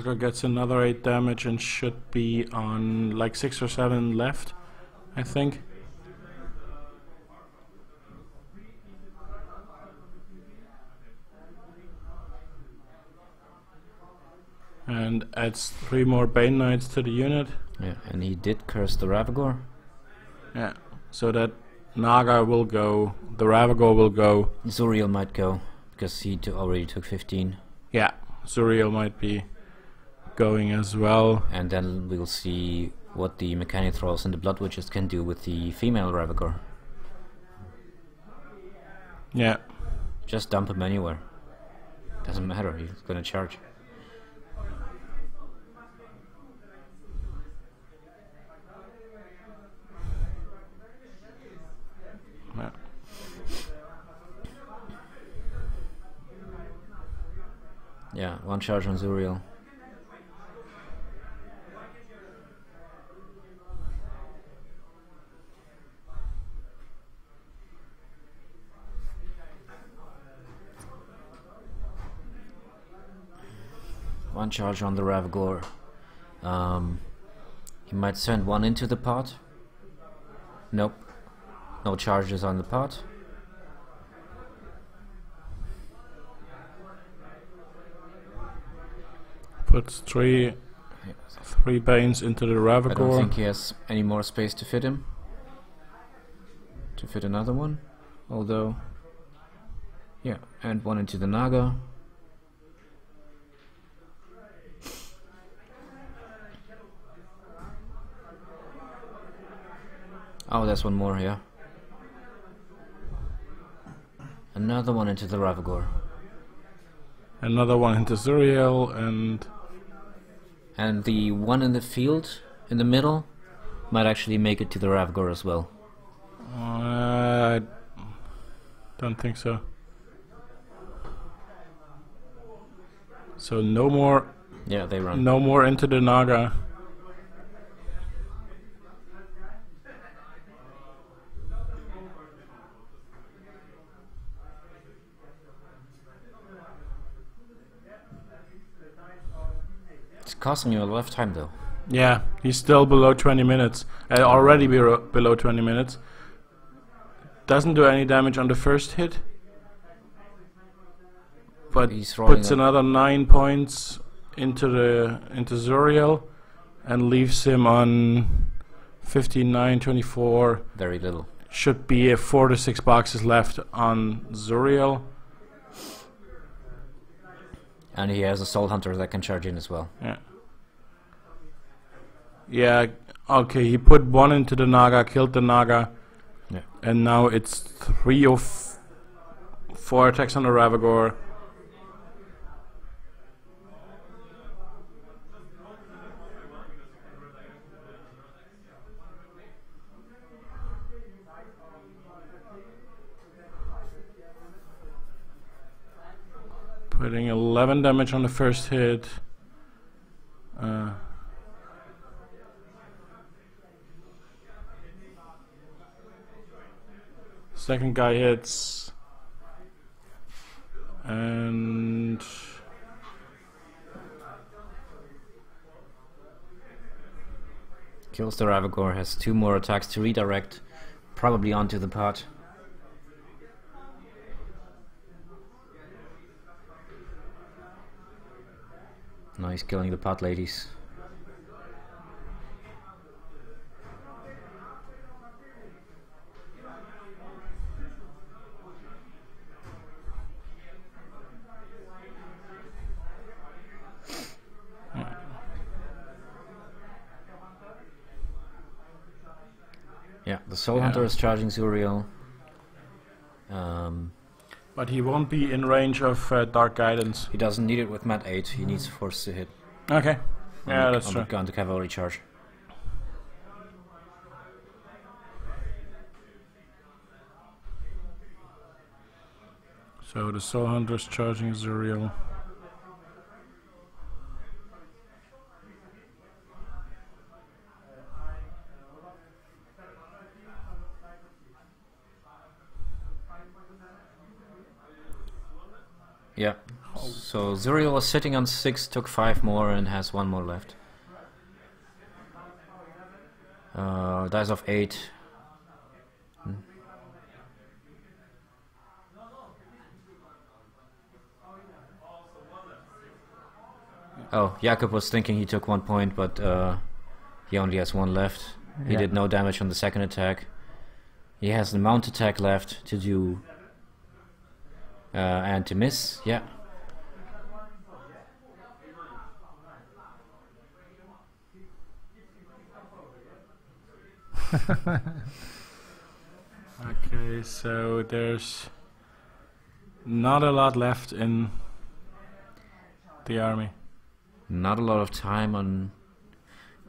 Gets another 8 damage and should be on like 6 or 7 left, I think. And adds 3 more Bane Knights to the unit. Yeah, and he did curse the Ravagor. Yeah, so that Naga will go, the Ravagor will go. Zuriel might go, because he already took 15. Yeah, Zuriel might be going as well. And then we'll see what the Mechanithralls and the Blood Witches can do with the female Ravagor. Yeah. Just dump him anywhere. Doesn't matter, he's gonna charge. yeah. Yeah, one charge on Zuriel. One charge on the Ravagor. Um, he might send one into the pot. Nope. No charges on the pot. Puts three three Banes into the I don't think he has any more space to fit him. To fit another one. Although. Yeah, and one into the Naga. Oh, there's one more here. Another one into the Ravagor. Another one into Zuriel and And the one in the field, in the middle, might actually make it to the Ravagor as well. uh, I don't think so. So no more Yeah, they run. no more into the Naga. Costing you a lot of time though. Yeah, he's still below 20 minutes. Uh, already be below 20 minutes. Doesn't do any damage on the first hit. But puts up. another 9 points into the into Zuriel and leaves him on 59 24 Very little. should be a 4 to 6 boxes left on Zuriel And he has a Soul Hunter that can charge in as well. yeah yeah okay he put one into the Naga killed the Naga Yeah. and now it's 3 of 4 attacks on the Ravagor Putting 11 damage on the first hit. Uh, second guy hits. And. Kills the Ravagor, has two more attacks to redirect, probably onto the pot. Nice killing the pot ladies. Yeah, the Soul Yeah. Hunter is charging Zuriel. Um, But he won't be in range of uh, Dark Guidance. he doesn't need it with Mat 8, he needs Force to hit. Okay. on Yeah, the, that's on true. The, on the cavalry charge. So the Soul Hunter is charging Zuriel. Yeah. So Zuriel was sitting on 6, took 5 more, and has 1 more left. Uh, dice of 8. Hmm. Oh, Jakub was thinking he took one point, but uh, he only has one left. He Yeah. did no damage on the second attack. He has the mount attack left to do uh, and to miss. Yeah. Okay, so there's not a lot left in the army. Not a lot of time on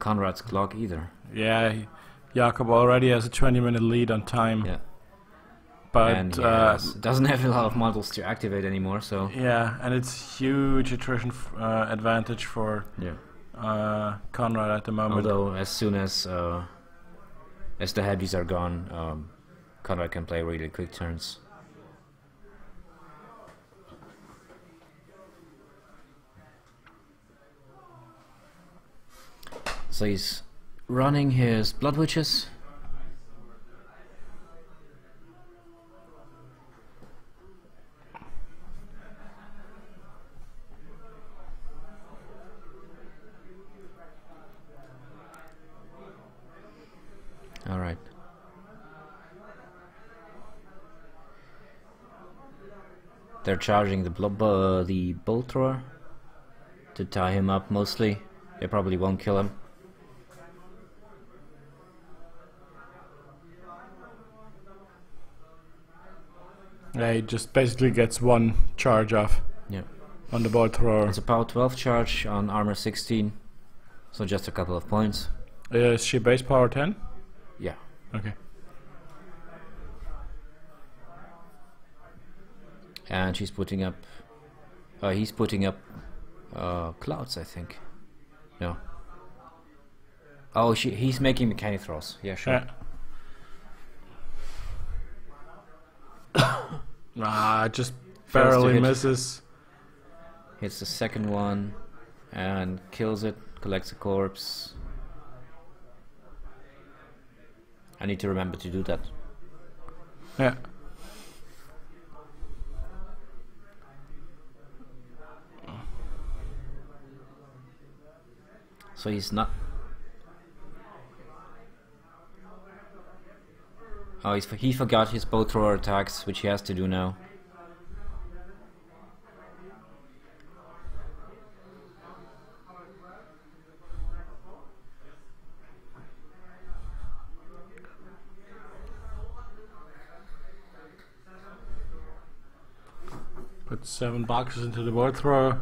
Konrad's clock either. Yeah, Jakub already has a 20 minute lead on time. Yeah. But and uh, has- doesn't have a lot of models to activate anymore. So yeah, and it's huge attrition f- uh, advantage for yeah. uh, Konrad at the moment. Although as soon as uh, as the heavies are gone, um, Konrad can play really quick turns. So he's running his blood witches. All right. They're charging the blob, uh, the bolt thrower to tie him up. Mostly, they probably won't kill him. Yeah, he just basically gets one charge off Yeah. on the bolt thrower. It's a power 12 charge on armor 16, so just a couple of points. Uh, is she base power 10? Okay. And she's putting up. Uh, he's putting up uh, clouds, I think. No. Oh, she, he's making mechanithralls. Yeah, sure. Yeah. ah, just barely hit. misses. Hits the second one and kills it. Collects a corpse. I need to remember to do that. Yeah. so he's not. Oh, he's, he forgot his bolt thrower attacks, which he has to do now. Put seven boxes into the bolt thrower.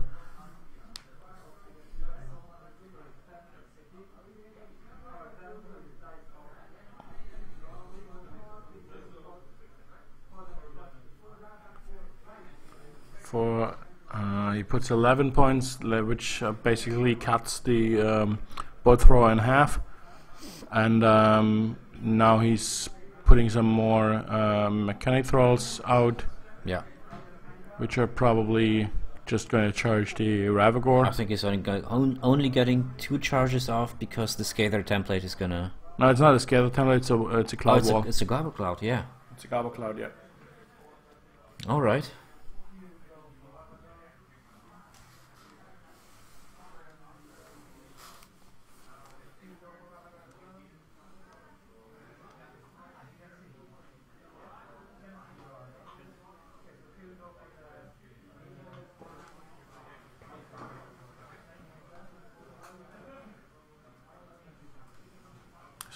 For uh, he puts 11 points, which uh, basically cuts the um, bolt thrower in half, and um, now he's putting some more um, mechanithralls out. Yeah, which are probably just going to charge the Ravagore. I think he's only, go- on, only getting two charges off because the Scather template is gonna. No, it's not a scather template. It's a it's a Oh, cloud it's a, wall. it's a Gobble Cloud, yeah. It's a gobble cloud. Yeah. Alright.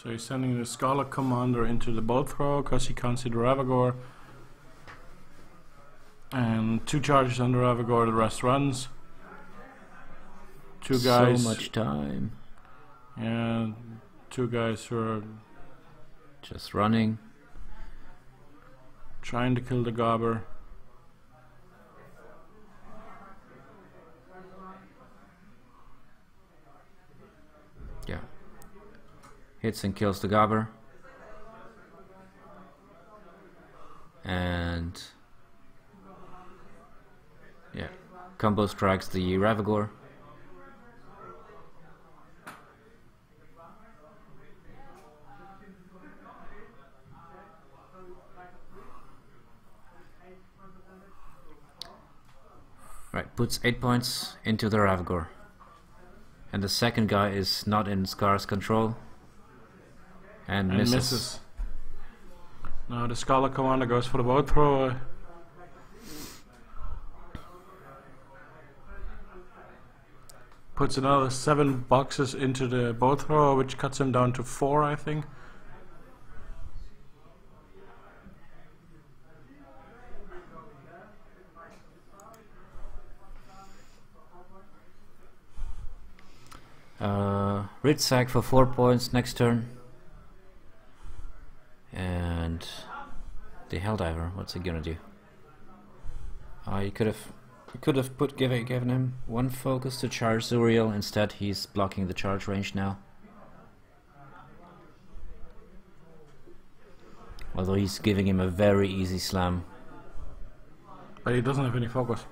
So he's sending the Skarlock Commander into the boat throw because he can't see the Ravagore. And two charges on the Ravagore. The rest runs. Two guys. So much time. Yeah. Two guys who are Just running. trying to kill the Gobber. Yeah. Hits and kills the Gobber. And. Yeah. Combo strikes the Ravagore. Right, puts 8 points into the Ravagore. And the second guy is not in Skarre's control. And, And misses. misses. Now the Skarlock Commander goes for the bolt thrower. Puts another seven boxes into the bolt thrower, which cuts him down to four, I think. Uh, for 4 points next turn. And the Helldiver, what's he gonna do? Uh, could have he could have put given given him one focus to charge Zuriel. Instead, he's blocking the charge range now. Although he's giving him a very easy slam. But he doesn't have any focus.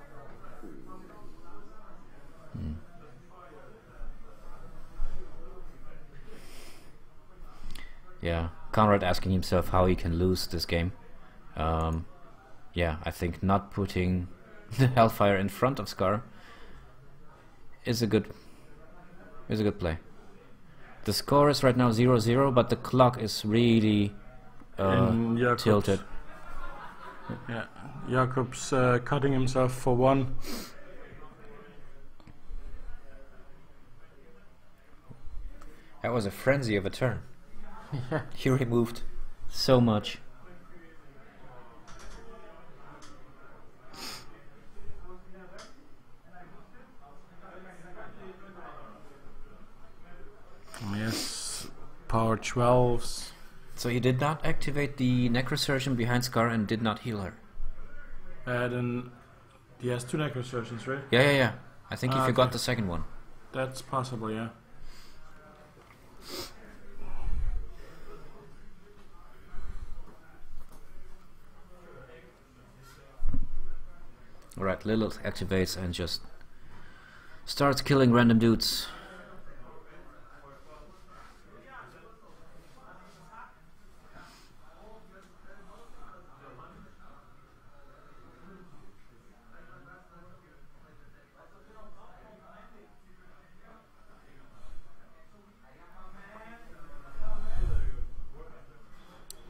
Yeah, Konrad asking himself how he can lose this game. Um, yeah, I think not putting the Helldiver in front of Skarre is a good is a good play. The score is right now 0-0, but the clock is really uh, Jakub's- tilted. Yeah, Jakub's uh, cutting himself for one. That was a frenzy of a turn. he removed so much. Yes, power 12s. So he did not activate the Necrosurgeon behind Skarre and did not heal her. And then he has two necrosurgeons, right? Yeah, yeah, yeah. I think he Ah, forgot okay. the second one. That's possible, yeah. Barack Lylyth activates and just starts killing random dudes.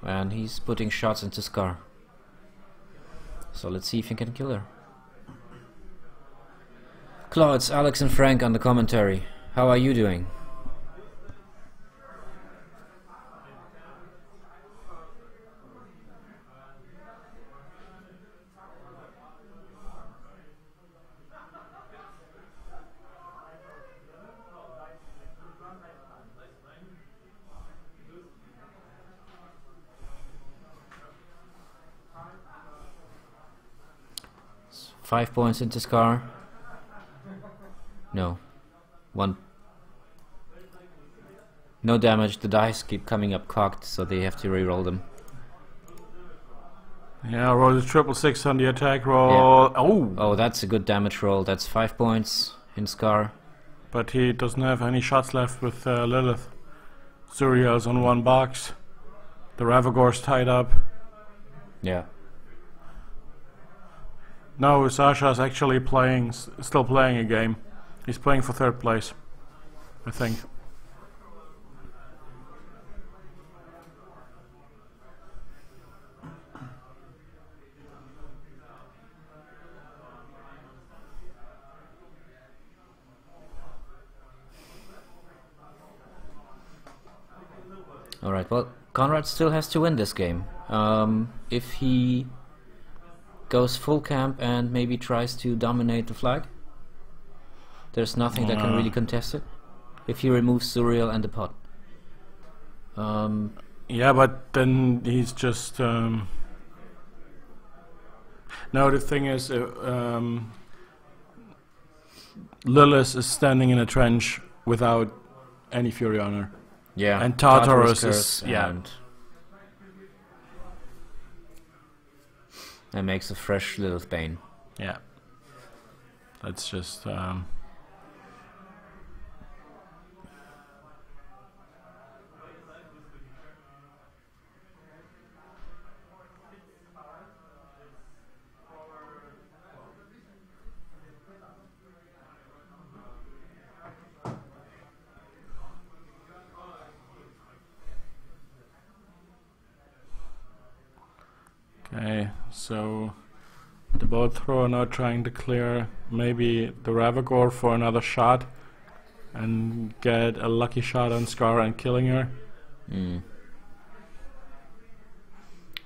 and he's putting shots into Skarre. So let's see if he can kill her. Claude, Alex and Frank on the commentary. How are you doing? Five points into Skarre. No. One. No damage, the dice keep coming up cocked, so they have to re-roll them. Yeah, roll the triple six on the attack roll. Oh, Oh, that's a good damage roll. That's five points in Skarre. but he doesn't have any shots left with uh, Lylyth. Zuriel's on one box. The Ravagor's tied up. Yeah. No, Sasha's actually playing, s- still playing a game. He's playing for third place, I think. Alright, well, Konrad still has to win this game. Um, if he goes full camp and maybe tries to dominate the flag, there's nothing that can really Uh. contest it. If he removes Zuriel and the pot. Um, Yeah, but then he's just. Um... No, the thing is, uh, um, Lylyth is standing in a trench without any fury on her. yeah. And Tartarus Curse is- yeah. And that makes a fresh Lylyth Bane. Yeah. That's just. Um... Okay, so the bolt thrower now trying to clear maybe the Ravagor for another shot and get a lucky shot on Skarre and killing her. Mm.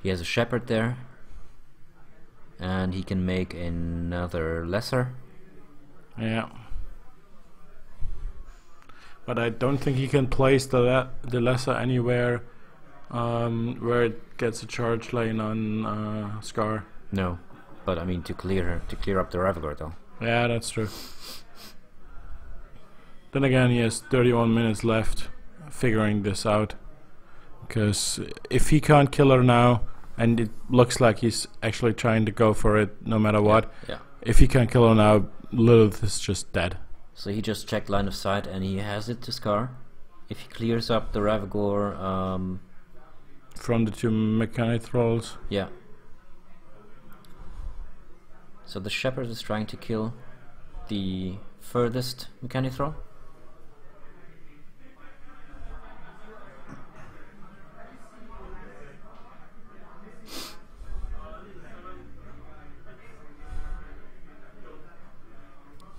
He has a shepherd there. And he can make another lesser. Yeah. But I don't think he can place the le- the lesser anywhere um, where it gets a charge lane on uh, Skarre. No. But I mean to clear her to clear up the Ravagor though. Yeah, that's true. Then again, he has 31 minutes left figuring this out. Because if he can't kill her now, and it looks like he's actually trying to go for it no matter what, Yeah. if he can't kill her now, Lylyth is just dead. So he just checked line of sight and he has it to Skarre. If he clears up the Ravagor, um, From the two mechanithralls. yeah. So the Shepherd is trying to kill the furthest mechanithrall.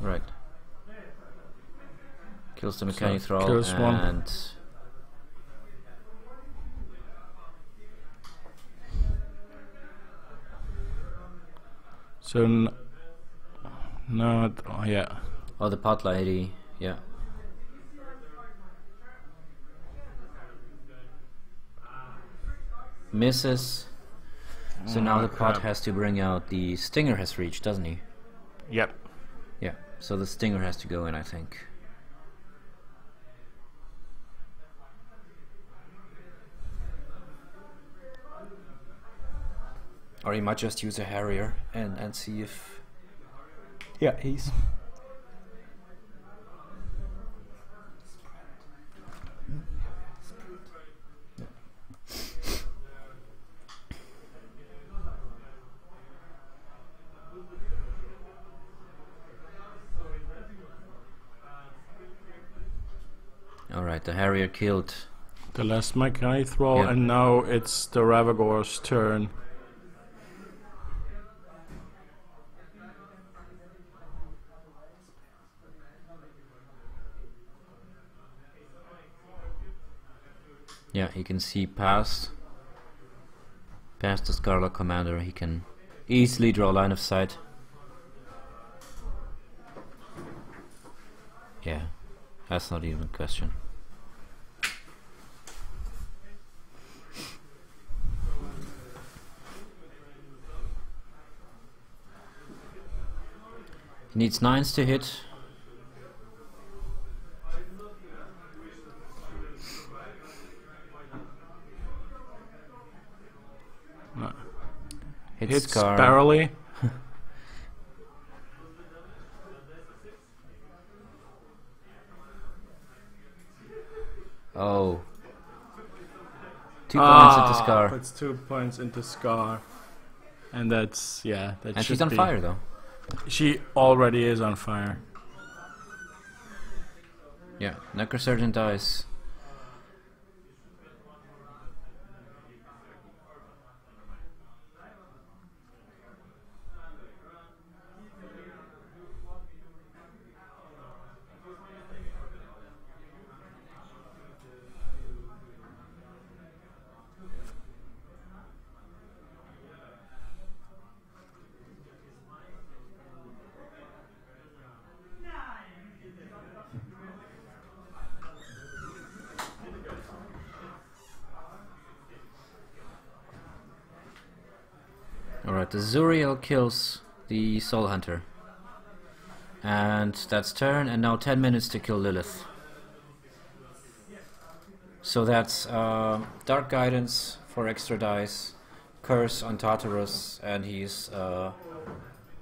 Right. Kills the mechanithrall kills one. So, n- no, oh, yeah. oh the pot lady, yeah. Misses. So oh, now Oh, the pot has to bring out the stinger has reached, doesn't he? Yep. Yeah. So the stinger has to go in, I think. Or he might just use a Harrier and, and see if. Yeah, he's. Alright, the Harrier killed The The last mechanithrall, Yeah. and now it's the Ravagor's turn. Yeah, he can see past past the Skarlock Commander. He can easily draw a line of sight. Yeah, that's not even a question. He needs nines to hit. No. Hit Hits Skarre. barely. Oh. Two points at the Ah, Skarre. Puts two points into Skarre. And that's, yeah, that And she's on be- fire though. She already is on fire. Yeah, Necrosurgeon dies. The Zuriel kills the Soul Hunter. And that's turn, and now 10 minutes to kill Lylyth. So that's uh, Dark Guidance for extra dice, Curse on Tartarus, and he's uh,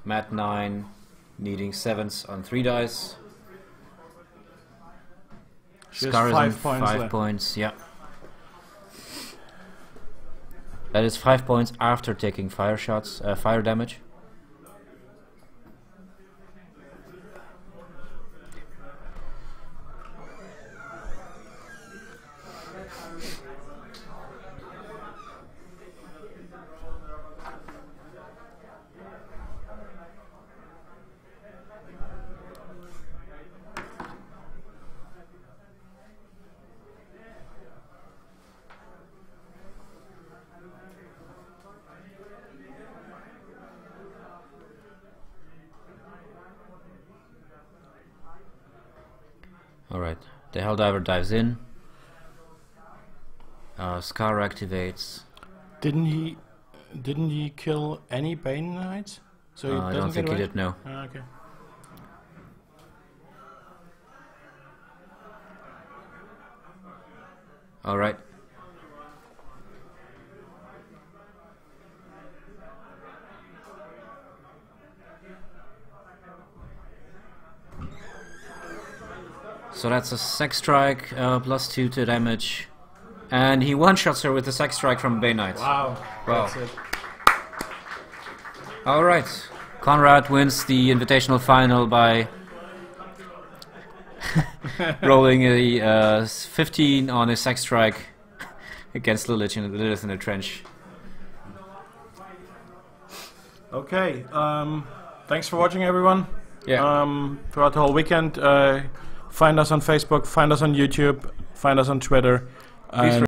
Mat 9, needing 7s on 3 dice. Skarre is five on points 5 left. points, yeah. That is 5 points after taking fire shots, uh, fire damage. Alright, Helldiver dives in. Uh, Skarre activates. Didn't he? Didn't he kill any Bane Knights? So Uh, I don't get think he did, no. Ah, okay. Alright. So that's a sex strike, uh, plus two to damage. And he one shots her with a sex strike from Bane Knight. Wow. Wow. That's it. Alright. Konrad wins the invitational final by rolling a uh, 15 on a sex strike against Lylyth in, Lylyth in the trench. Okay. Um, thanks for watching, everyone. Yeah. Um, throughout the whole weekend, uh, find us on Facebook, find us on YouTube, find us on Twitter.